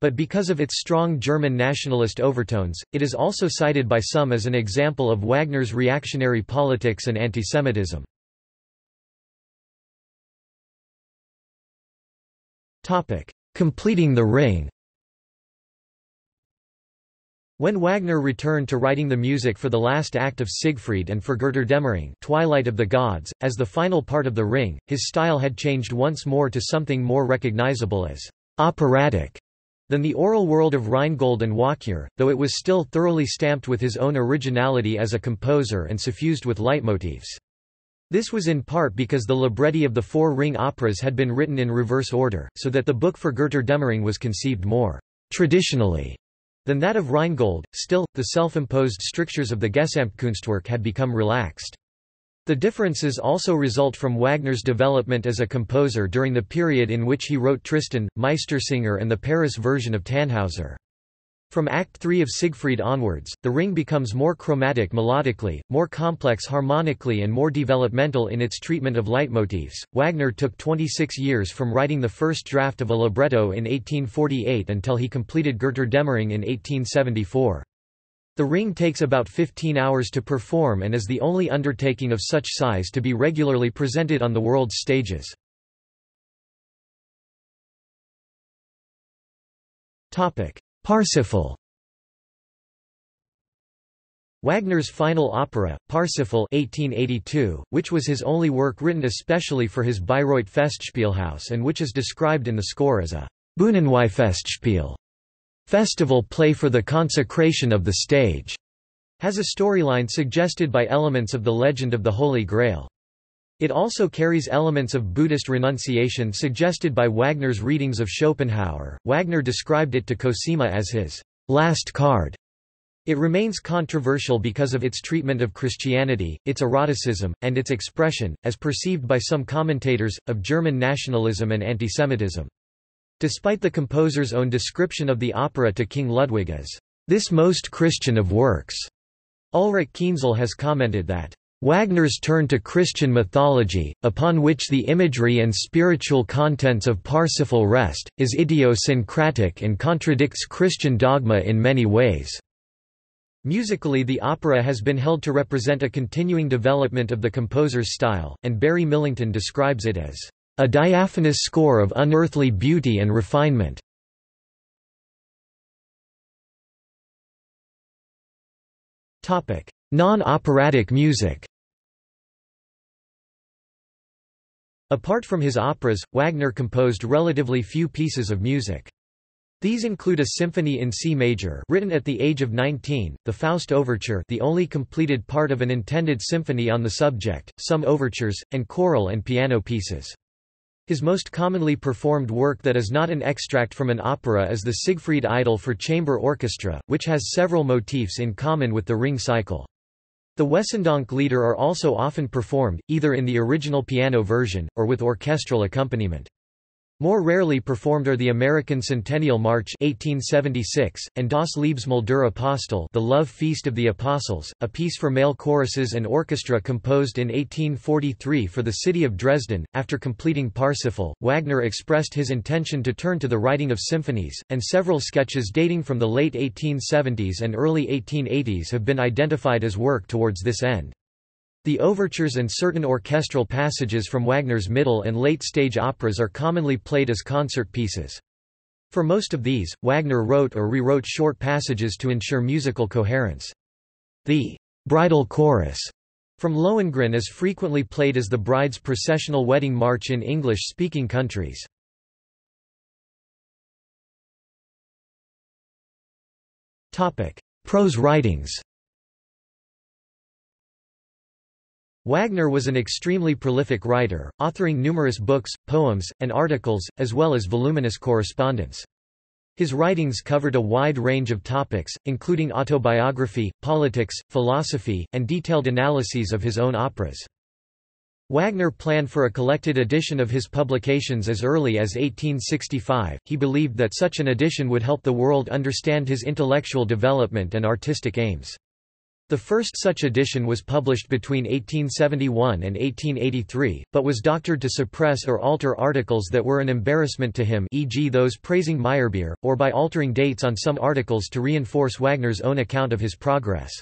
But because of its strong German nationalist overtones, it is also cited by some as an example of Wagner's reactionary politics and antisemitism. Completing the Ring When Wagner returned to writing the music for the last act of Siegfried and for Götterdämmerung Twilight of the Gods, as the final part of The Ring, his style had changed once more to something more recognizable as operatic than the aural world of Rheingold and Walküre, though it was still thoroughly stamped with his own originality as a composer and suffused with leitmotifs. This was in part because the libretti of the four Ring operas had been written in reverse order, so that the book for Götterdämmerung was conceived more traditionally than that of Rheingold. Still, the self-imposed strictures of the Gesamtkunstwerk had become relaxed. The differences also result from Wagner's development as a composer during the period in which he wrote Tristan, Meistersinger and the Paris version of Tannhauser. From Act 3 of Siegfried onwards, the ring becomes more chromatic melodically, more complex harmonically and more developmental in its treatment of leitmotifs. Wagner took 26 years from writing the first draft of a libretto in 1848 until he completed Götterdämmerung in 1874. The Ring takes about 15 hours to perform and is the only undertaking of such size to be regularly presented on the world's stages. Parsifal Wagner's final opera, Parsifal 1882, which was his only work written especially for his Bayreuth Festspielhaus and which is described in the score as a Bühnenweihfestspiel festival play for the consecration of the stage, has a storyline suggested by elements of the legend of the Holy Grail. It also carries elements of Buddhist renunciation suggested by Wagner's readings of Schopenhauer. Wagner described it to Cosima as his last card. It remains controversial because of its treatment of Christianity, its eroticism, and its expression, as perceived by some commentators, of German nationalism and antisemitism. Despite the composer's own description of the opera to King Ludwig as this most Christian of works, Ulrich Kienzle has commented that Wagner's turn to Christian mythology, upon which the imagery and spiritual contents of Parsifal rest, is idiosyncratic and contradicts Christian dogma in many ways. Musically the opera has been held to represent a continuing development of the composer's style, and Barry Millington describes it as a diaphanous score of unearthly beauty and refinement. Non-operatic music Apart from his operas, Wagner composed relatively few pieces of music. These include a symphony in C major written at the age of 19, the Faust Overture the only completed part of an intended symphony on the subject, some overtures, and choral and piano pieces. His most commonly performed work that is not an extract from an opera is the Siegfried Idyll for chamber orchestra, which has several motifs in common with the Ring cycle. The Wesendonck Lieder are also often performed, either in the original piano version, or with orchestral accompaniment. More rarely performed are the American Centennial March 1876, and Das Liebesmahl Apostel The Love Feast of the Apostles, a piece for male choruses and orchestra composed in 1843 for the city of Dresden. After completing Parsifal, Wagner expressed his intention to turn to the writing of symphonies, and several sketches dating from the late 1870s and early 1880s have been identified as work towards this end. The overtures and certain orchestral passages from Wagner's middle and late-stage operas are commonly played as concert pieces. For most of these, Wagner wrote or rewrote short passages to ensure musical coherence. The bridal chorus from Lohengrin is frequently played as the bride's processional wedding march in English-speaking countries. Prose writings Wagner was an extremely prolific writer, authoring numerous books, poems, and articles, as well as voluminous correspondence. His writings covered a wide range of topics, including autobiography, politics, philosophy, and detailed analyses of his own operas. Wagner planned for a collected edition of his publications as early as 1865. He believed that such an edition would help the world understand his intellectual development and artistic aims. The first such edition was published between 1871 and 1883, but was doctored to suppress or alter articles that were an embarrassment to him e.g. those praising Meyerbeer, or by altering dates on some articles to reinforce Wagner's own account of his progress.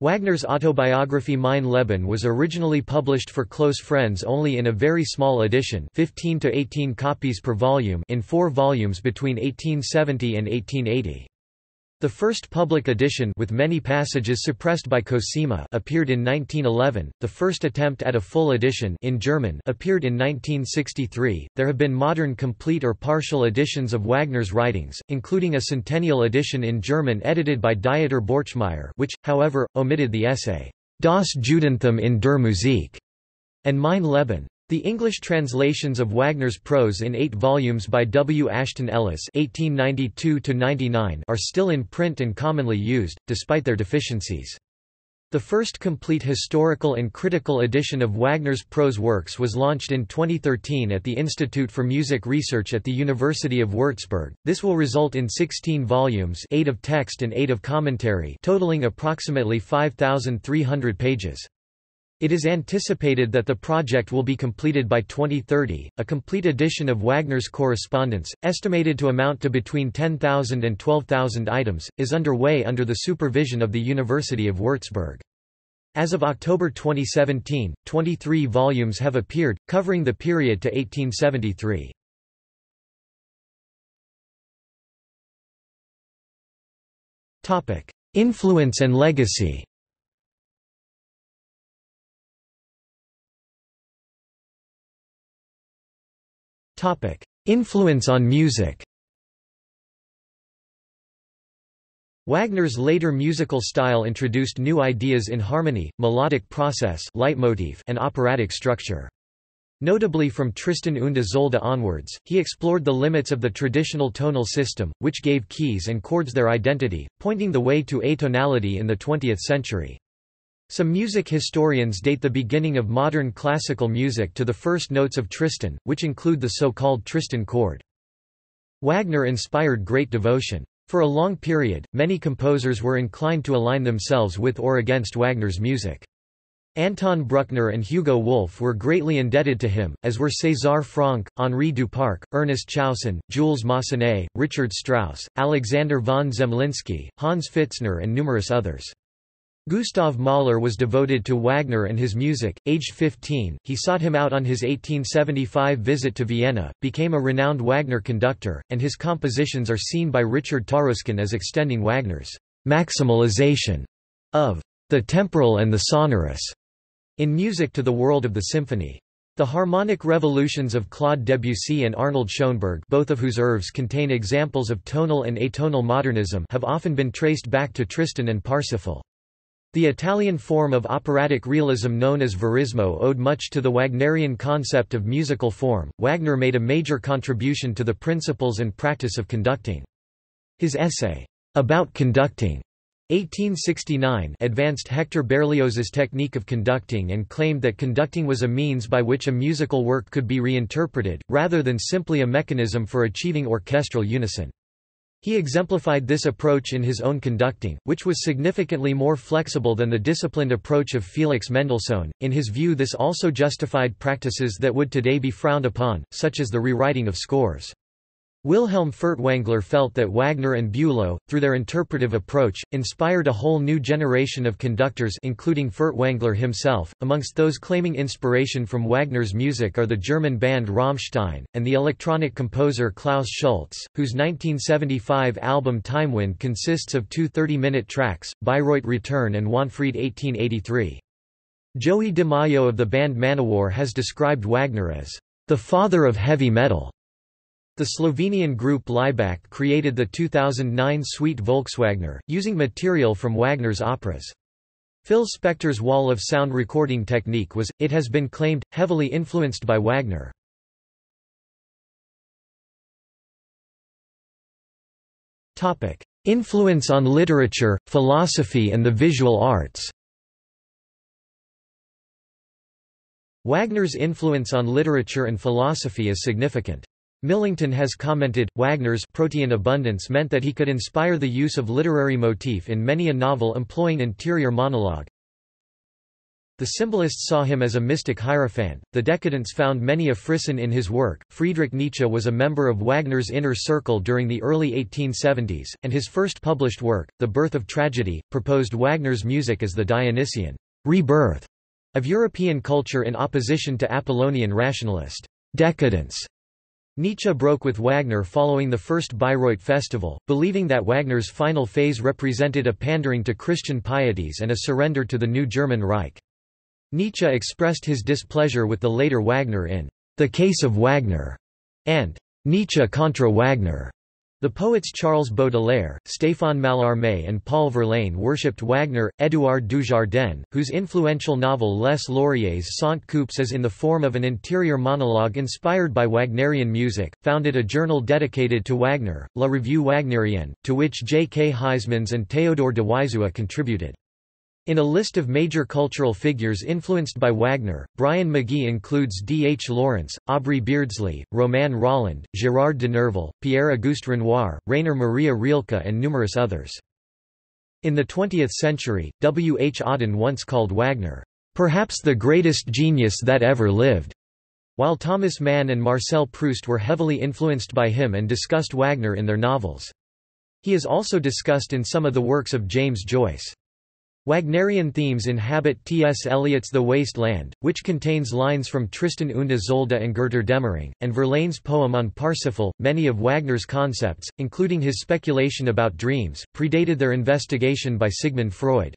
Wagner's autobiography Mein Leben was originally published for close friends only in a very small edition 15 to 18 copies per volume in four volumes between 1870 and 1880. The first public edition with many passages suppressed by Cosima appeared in 1911. The first attempt at a full edition in German appeared in 1963. There have been modern complete or partial editions of Wagner's writings, including a centennial edition in German edited by Dieter Borchmeyer, which however omitted the essay Das Judentum in der Musik and Mein Leben. The English translations of Wagner's prose in eight volumes by W. Ashton Ellis (1892–99) are still in print and commonly used, despite their deficiencies. The first complete historical and critical edition of Wagner's prose works was launched in 2013 at the Institute for Music Research at the University of Würzburg. This will result in 16 volumes, 8 of text and 8 of commentary, totaling approximately 5300 pages. It is anticipated that the project will be completed by 2030. A complete edition of Wagner's correspondence, estimated to amount to between 10,000 and 12,000 items, is underway under the supervision of the University of Würzburg. As of October 2017, 23 volumes have appeared, covering the period to 1873. Influence and legacy Topic: Influence on music. Wagner's later musical style introduced new ideas in harmony, melodic process leitmotif, and operatic structure. Notably from Tristan und Isolde onwards, he explored the limits of the traditional tonal system, which gave keys and chords their identity, pointing the way to atonality in the 20th century. Some music historians date the beginning of modern classical music to the first notes of Tristan, which include the so-called Tristan chord. Wagner inspired great devotion. For a long period, many composers were inclined to align themselves with or against Wagner's music. Anton Bruckner and Hugo Wolf were greatly indebted to him, as were César Franck, Henri Duparc, Ernest Chausson, Jules Massenet, Richard Strauss, Alexander von Zemlinsky, Hans Pfitzner and numerous others. Gustav Mahler was devoted to Wagner and his music. Aged 15, he sought him out on his 1875 visit to Vienna, became a renowned Wagner conductor, and his compositions are seen by Richard Taruskin as extending Wagner's maximalization of the temporal and the sonorous in music to the world of the symphony. The harmonic revolutions of Claude Debussy and Arnold Schoenberg both of whose oeuvres contain examples of tonal and atonal modernism have often been traced back to Tristan and Parsifal. The Italian form of operatic realism known as verismo owed much to the Wagnerian concept of musical form. Wagner made a major contribution to the principles and practice of conducting. His essay, About Conducting, 1869 advanced Hector Berlioz's technique of conducting and claimed that conducting was a means by which a musical work could be reinterpreted, rather than simply a mechanism for achieving orchestral unison. He exemplified this approach in his own conducting, which was significantly more flexible than the disciplined approach of Felix Mendelssohn. In his view, this also justified practices that would today be frowned upon, such as the rewriting of scores. Wilhelm Furtwängler felt that Wagner and Bülow, through their interpretive approach, inspired a whole new generation of conductors including Furtwängler himself. Amongst those claiming inspiration from Wagner's music are the German band Rammstein, and the electronic composer Klaus Schulze, whose 1975 album Timewind consists of two 30-minute tracks, Bayreuth Return and Wanfried 1883. Joey DeMaio of the band Manowar has described Wagner as the father of heavy metal. The Slovenian group Laibach created the 2009 suite Volkswagner, using material from Wagner's operas. Phil Spector's wall of sound recording technique was, it has been claimed, heavily influenced by Wagner. Influence on literature, philosophy and the visual arts Wagner's influence on literature and philosophy is significant. Millington has commented, Wagner's protean abundance meant that he could inspire the use of literary motif in many a novel employing interior monologue. The symbolists saw him as a mystic hierophant, the decadents found many a frisson in his work. Friedrich Nietzsche was a member of Wagner's inner circle during the early 1870s, and his first published work, The Birth of Tragedy, proposed Wagner's music as the Dionysian rebirth of European culture in opposition to Apollonian rationalist decadence. Nietzsche broke with Wagner following the first Bayreuth Festival, believing that Wagner's final phase represented a pandering to Christian pieties and a surrender to the new German Reich. Nietzsche expressed his displeasure with the later Wagner in The Case of Wagner and Nietzsche contra Wagner. The poets Charles Baudelaire, Stéphane Mallarmé and Paul Verlaine worshipped Wagner. Édouard Dujardin, whose influential novel Les Lauriers sont coupés is in the form of an interior monologue inspired by Wagnerian music, founded a journal dedicated to Wagner, La Revue Wagnerienne, to which J. K. Huysmans and Théodore de Wyzewa contributed. In a list of major cultural figures influenced by Wagner, Bryan Magee includes D. H. Lawrence, Aubrey Beardsley, Romain Rolland, Gérard de Nerval, Pierre-Auguste Renoir, Rainer Maria Rilke and numerous others. In the 20th century, W. H. Auden once called Wagner, "...perhaps the greatest genius that ever lived." While Thomas Mann and Marcel Proust were heavily influenced by him and discussed Wagner in their novels. He is also discussed in some of the works of James Joyce. Wagnerian themes inhabit T. S. Eliot's The Waste Land, which contains lines from Tristan und Isolde and Götterdämmerung, and Verlaine's poem on Parsifal. Many of Wagner's concepts, including his speculation about dreams, predated their investigation by Sigmund Freud.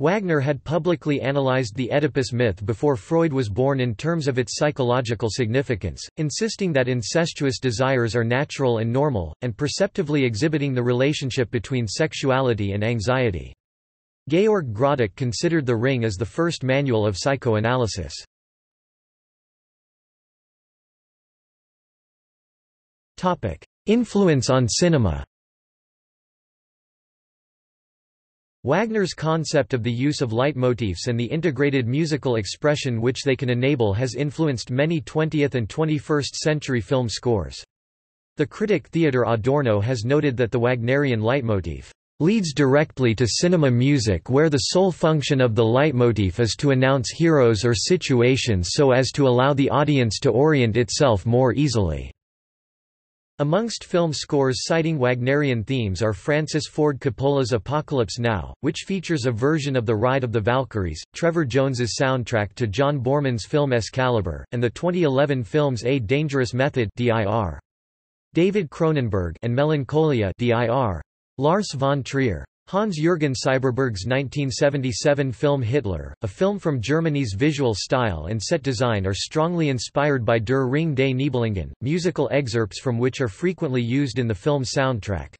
Wagner had publicly analyzed the Oedipus myth before Freud was born in terms of its psychological significance, insisting that incestuous desires are natural and normal, and perceptively exhibiting the relationship between sexuality and anxiety. Georg Groddeck considered The Ring as the first manual of psychoanalysis. Influence on cinema Wagner's concept of the use of leitmotifs and the integrated musical expression which they can enable has influenced many 20th and 21st century film scores. The critic Theodor Adorno has noted that the Wagnerian leitmotif leads directly to cinema music where the sole function of the leitmotif is to announce heroes or situations so as to allow the audience to orient itself more easily. Amongst film scores citing Wagnerian themes are Francis Ford Coppola's Apocalypse Now, which features a version of The Ride of the Valkyries, Trevor Jones's soundtrack to John Boorman's film Excalibur, and the 2011 films A Dangerous Method (DIR). David Cronenberg and Melancholia (DIR). Lars von Trier. Hans-Jürgen Syberberg's 1977 film Hitler, a film from Germany's visual style and set design are strongly inspired by Der Ring des Nibelungen, musical excerpts from which are frequently used in the film's soundtrack.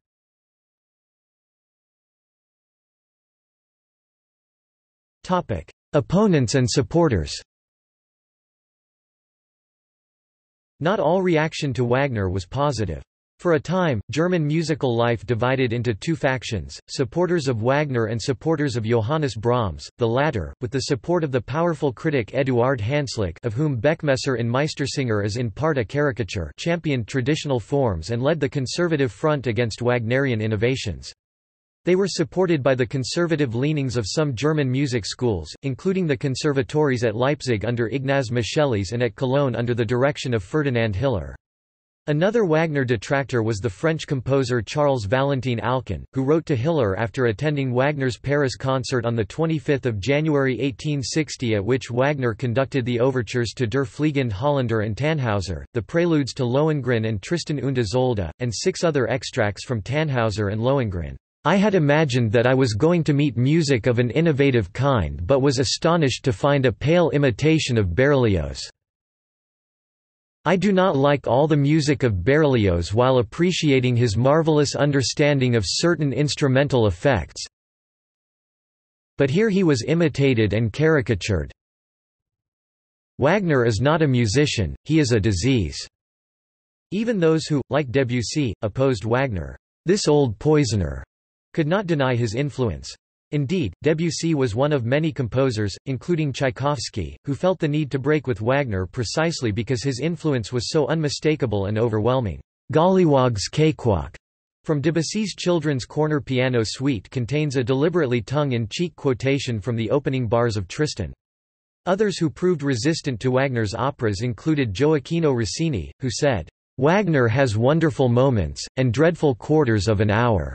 Opponents and supporters Not all reaction to Wagner was positive. For a time, German musical life divided into two factions, supporters of Wagner and supporters of Johannes Brahms, the latter, with the support of the powerful critic Eduard Hanslick of whom Beckmesser in Meistersinger is in part a caricature championed traditional forms and led the conservative front against Wagnerian innovations. They were supported by the conservative leanings of some German music schools, including the conservatories at Leipzig under Ignaz Moscheles and at Cologne under the direction of Ferdinand Hiller. Another Wagner detractor was the French composer Charles Valentin Alkan, who wrote to Hiller after attending Wagner's Paris concert on 25 January 1860 at which Wagner conducted the overtures to Der Fliegende Holländer and Tannhauser, the preludes to Lohengrin and Tristan und Isolde, and six other extracts from Tannhauser and Lohengrin. I had imagined that I was going to meet music of an innovative kind but was astonished to find a pale imitation of Berlioz. I do not like all the music of Berlioz while appreciating his marvelous understanding of certain instrumental effects. But here he was imitated and caricatured. Wagner is not a musician, he is a disease. Even those who, like Debussy, opposed Wagner, this old poisoner, could not deny his influence. Indeed, Debussy was one of many composers, including Tchaikovsky, who felt the need to break with Wagner precisely because his influence was so unmistakable and overwhelming. Golliwogg's Cakewalk from Debussy's Children's Corner Piano Suite contains a deliberately tongue-in-cheek quotation from the opening bars of Tristan. Others who proved resistant to Wagner's operas included Gioacchino Rossini, who said, "...Wagner has wonderful moments, and dreadful quarters of an hour."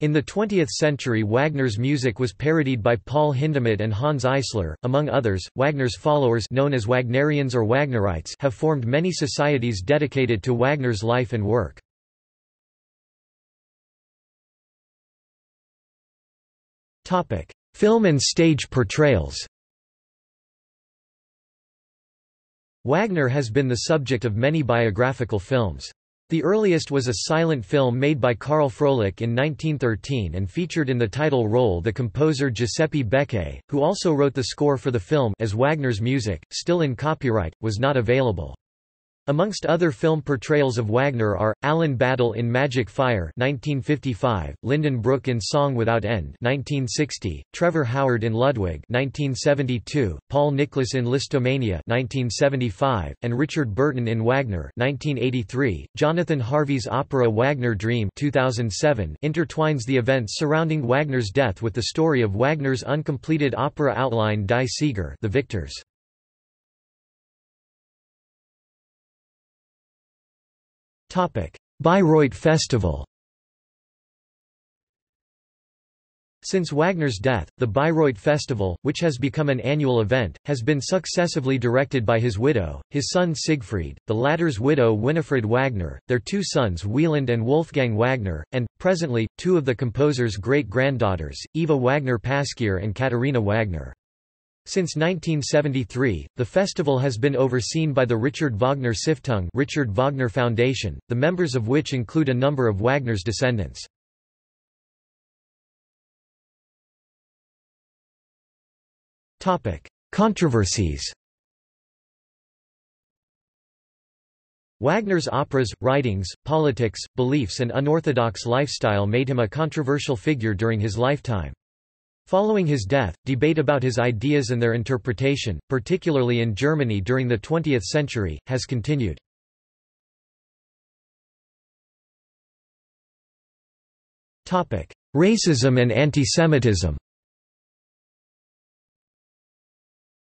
In the 20th century Wagner's music was parodied by Paul Hindemith and Hanns Eisler, among others. Wagner's followers known as Wagnerians or Wagnerites have formed many societies dedicated to Wagner's life and work. Topic: Film and stage portrayals. Wagner has been the subject of many biographical films. The earliest was a silent film made by Carl Froelich in 1913 and featured in the title role the composer Giuseppe Becce, who also wrote the score for the film as Wagner's music, still in copyright, was not available. Amongst other film portrayals of Wagner are, Alan Badel in Magic Fire 1955, Lyndon Brooke in Song Without End 1960, Trevor Howard in Ludwig 1972, Paul Nicholas in Lisztomania 1975, and Richard Burton in Wagner 1983. Jonathan Harvey's opera Wagner Dream 2007 intertwines the events surrounding Wagner's death with the story of Wagner's uncompleted opera outline Die Sieger The Victors. Bayreuth Festival Since Wagner's death, the Bayreuth Festival, which has become an annual event, has been successively directed by his widow, his son Siegfried, the latter's widow Winifred Wagner, their two sons Wieland and Wolfgang Wagner, and, presently, two of the composer's great-granddaughters, Eva Wagner Pasquier and Katharina Wagner. Since 1973, the festival has been overseen by the Richard Wagner Stiftung Richard Wagner Foundation, the members of which include a number of Wagner's descendants. Controversies Wagner's operas, writings, politics, beliefs and unorthodox lifestyle made him a controversial figure during his lifetime. Following his death, debate about his ideas and their interpretation, particularly in Germany during the 20th century, has continued. Racism and antisemitism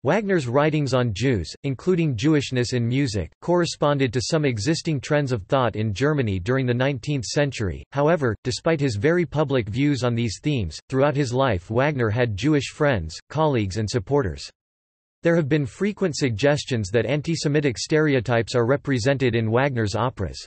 Wagner's writings on Jews, including Jewishness in music, corresponded to some existing trends of thought in Germany during the 19th century. However, despite his very public views on these themes, throughout his life Wagner had Jewish friends, colleagues and supporters. There have been frequent suggestions that anti-Semitic stereotypes are represented in Wagner's operas.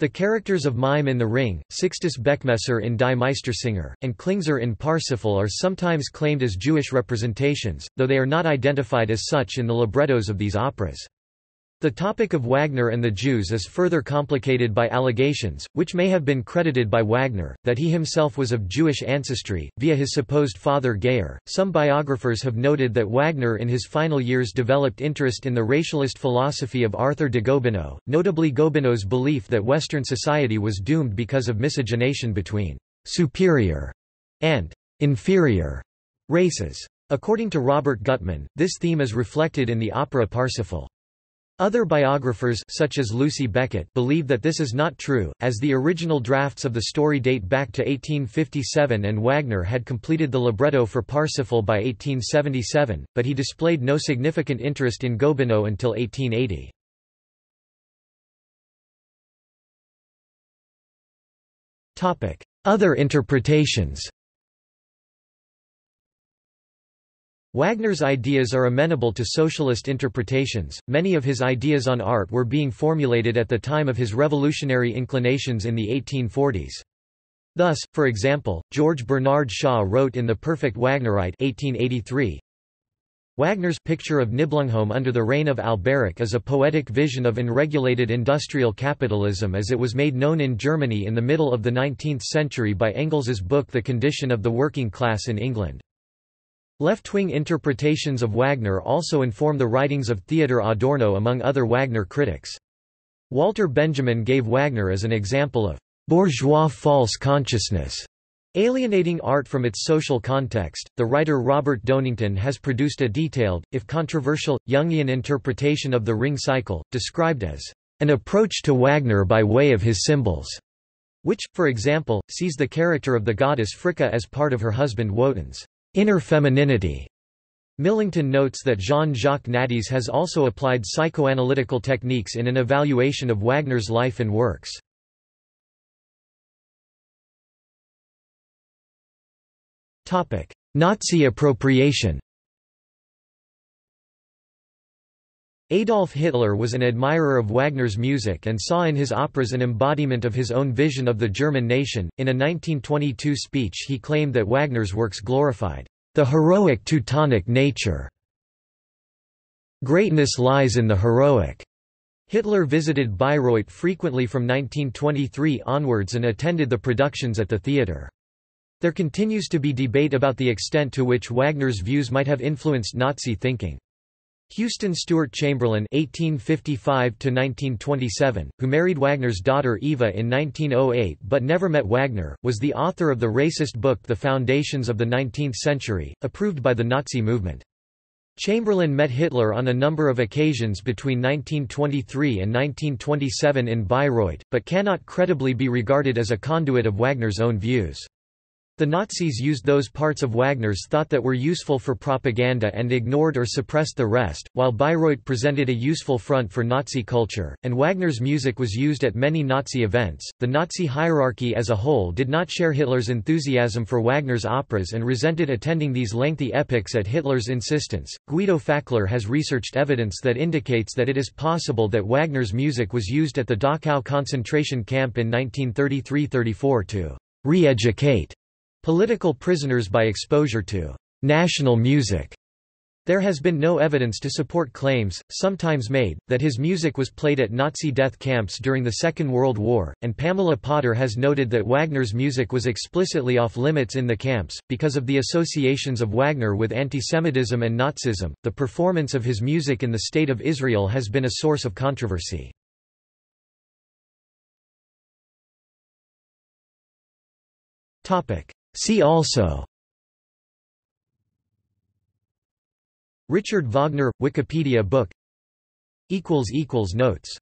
The characters of Mime in The Ring, Sixtus Beckmesser in Die Meistersinger, and Klingsor in Parsifal are sometimes claimed as Jewish representations, though they are not identified as such in the librettos of these operas. The topic of Wagner and the Jews is further complicated by allegations, which may have been credited by Wagner, that he himself was of Jewish ancestry, via his supposed father Geyer. Some biographers have noted that Wagner in his final years developed interest in the racialist philosophy of Arthur de Gobineau, notably Gobineau's belief that Western society was doomed because of miscegenation between superior and inferior races. According to Robert Gutman, this theme is reflected in the opera Parsifal. Other biographers such as Lucy Beckett believe that this is not true, as the original drafts of the story date back to 1857 and Wagner had completed the libretto for Parsifal by 1877, but he displayed no significant interest in Gobineau until 1880. Other interpretations Wagner's ideas are amenable to socialist interpretations. Many of his ideas on art were being formulated at the time of his revolutionary inclinations in the 1840s. Thus, for example, George Bernard Shaw wrote in The Perfect Wagnerite 1883, Wagner's picture of Nibelungenholm under the reign of Alberic is a poetic vision of unregulated industrial capitalism as it was made known in Germany in the middle of the 19th century by Engels's book The Condition of the Working Class in England. Left-wing interpretations of Wagner also inform the writings of Theodor Adorno among other Wagner critics. Walter Benjamin gave Wagner as an example of bourgeois false consciousness, alienating art from its social context. The writer Robert Donington has produced a detailed, if controversial, Jungian interpretation of the ring cycle, described as an approach to Wagner by way of his symbols, which, for example, sees the character of the goddess Fricka as part of her husband Wotan's inner femininity. Millington notes that Jean-Jacques Nattiez has also applied psychoanalytical techniques in an evaluation of Wagner's life and works. Nazi appropriation Adolf Hitler was an admirer of Wagner's music and saw in his operas an embodiment of his own vision of the German nation. In a 1922 speech, he claimed that Wagner's works glorified the heroic Teutonic nature. Greatness lies in the heroic. Hitler visited Bayreuth frequently from 1923 onwards and attended the productions at the theatre. There continues to be debate about the extent to which Wagner's views might have influenced Nazi thinking. Houston Stewart Chamberlain (1855–1927), who married Wagner's daughter Eva in 1908 but never met Wagner, was the author of the racist book *The Foundations of the Nineteenth Century*, approved by the Nazi movement. Chamberlain met Hitler on a number of occasions between 1923 and 1927 in Bayreuth, but cannot credibly be regarded as a conduit of Wagner's own views. The Nazis used those parts of Wagner's thought that were useful for propaganda and ignored or suppressed the rest, while Bayreuth presented a useful front for Nazi culture, and Wagner's music was used at many Nazi events. The Nazi hierarchy as a whole did not share Hitler's enthusiasm for Wagner's operas and resented attending these lengthy epics at Hitler's insistence. Guido Fackler has researched evidence that indicates that it is possible that Wagner's music was used at the Dachau concentration camp in 1933–34 to re-educate Political prisoners by exposure to national music. There has been no evidence to support claims, sometimes made, that his music was played at Nazi death camps during the Second World War, and Pamela Potter has noted that Wagner's music was explicitly off-limits in the camps. Because of the associations of Wagner with antisemitism and Nazism, the performance of his music in the State of Israel has been a source of controversy. Topic. See also Richard Wagner – Wikipedia book Notes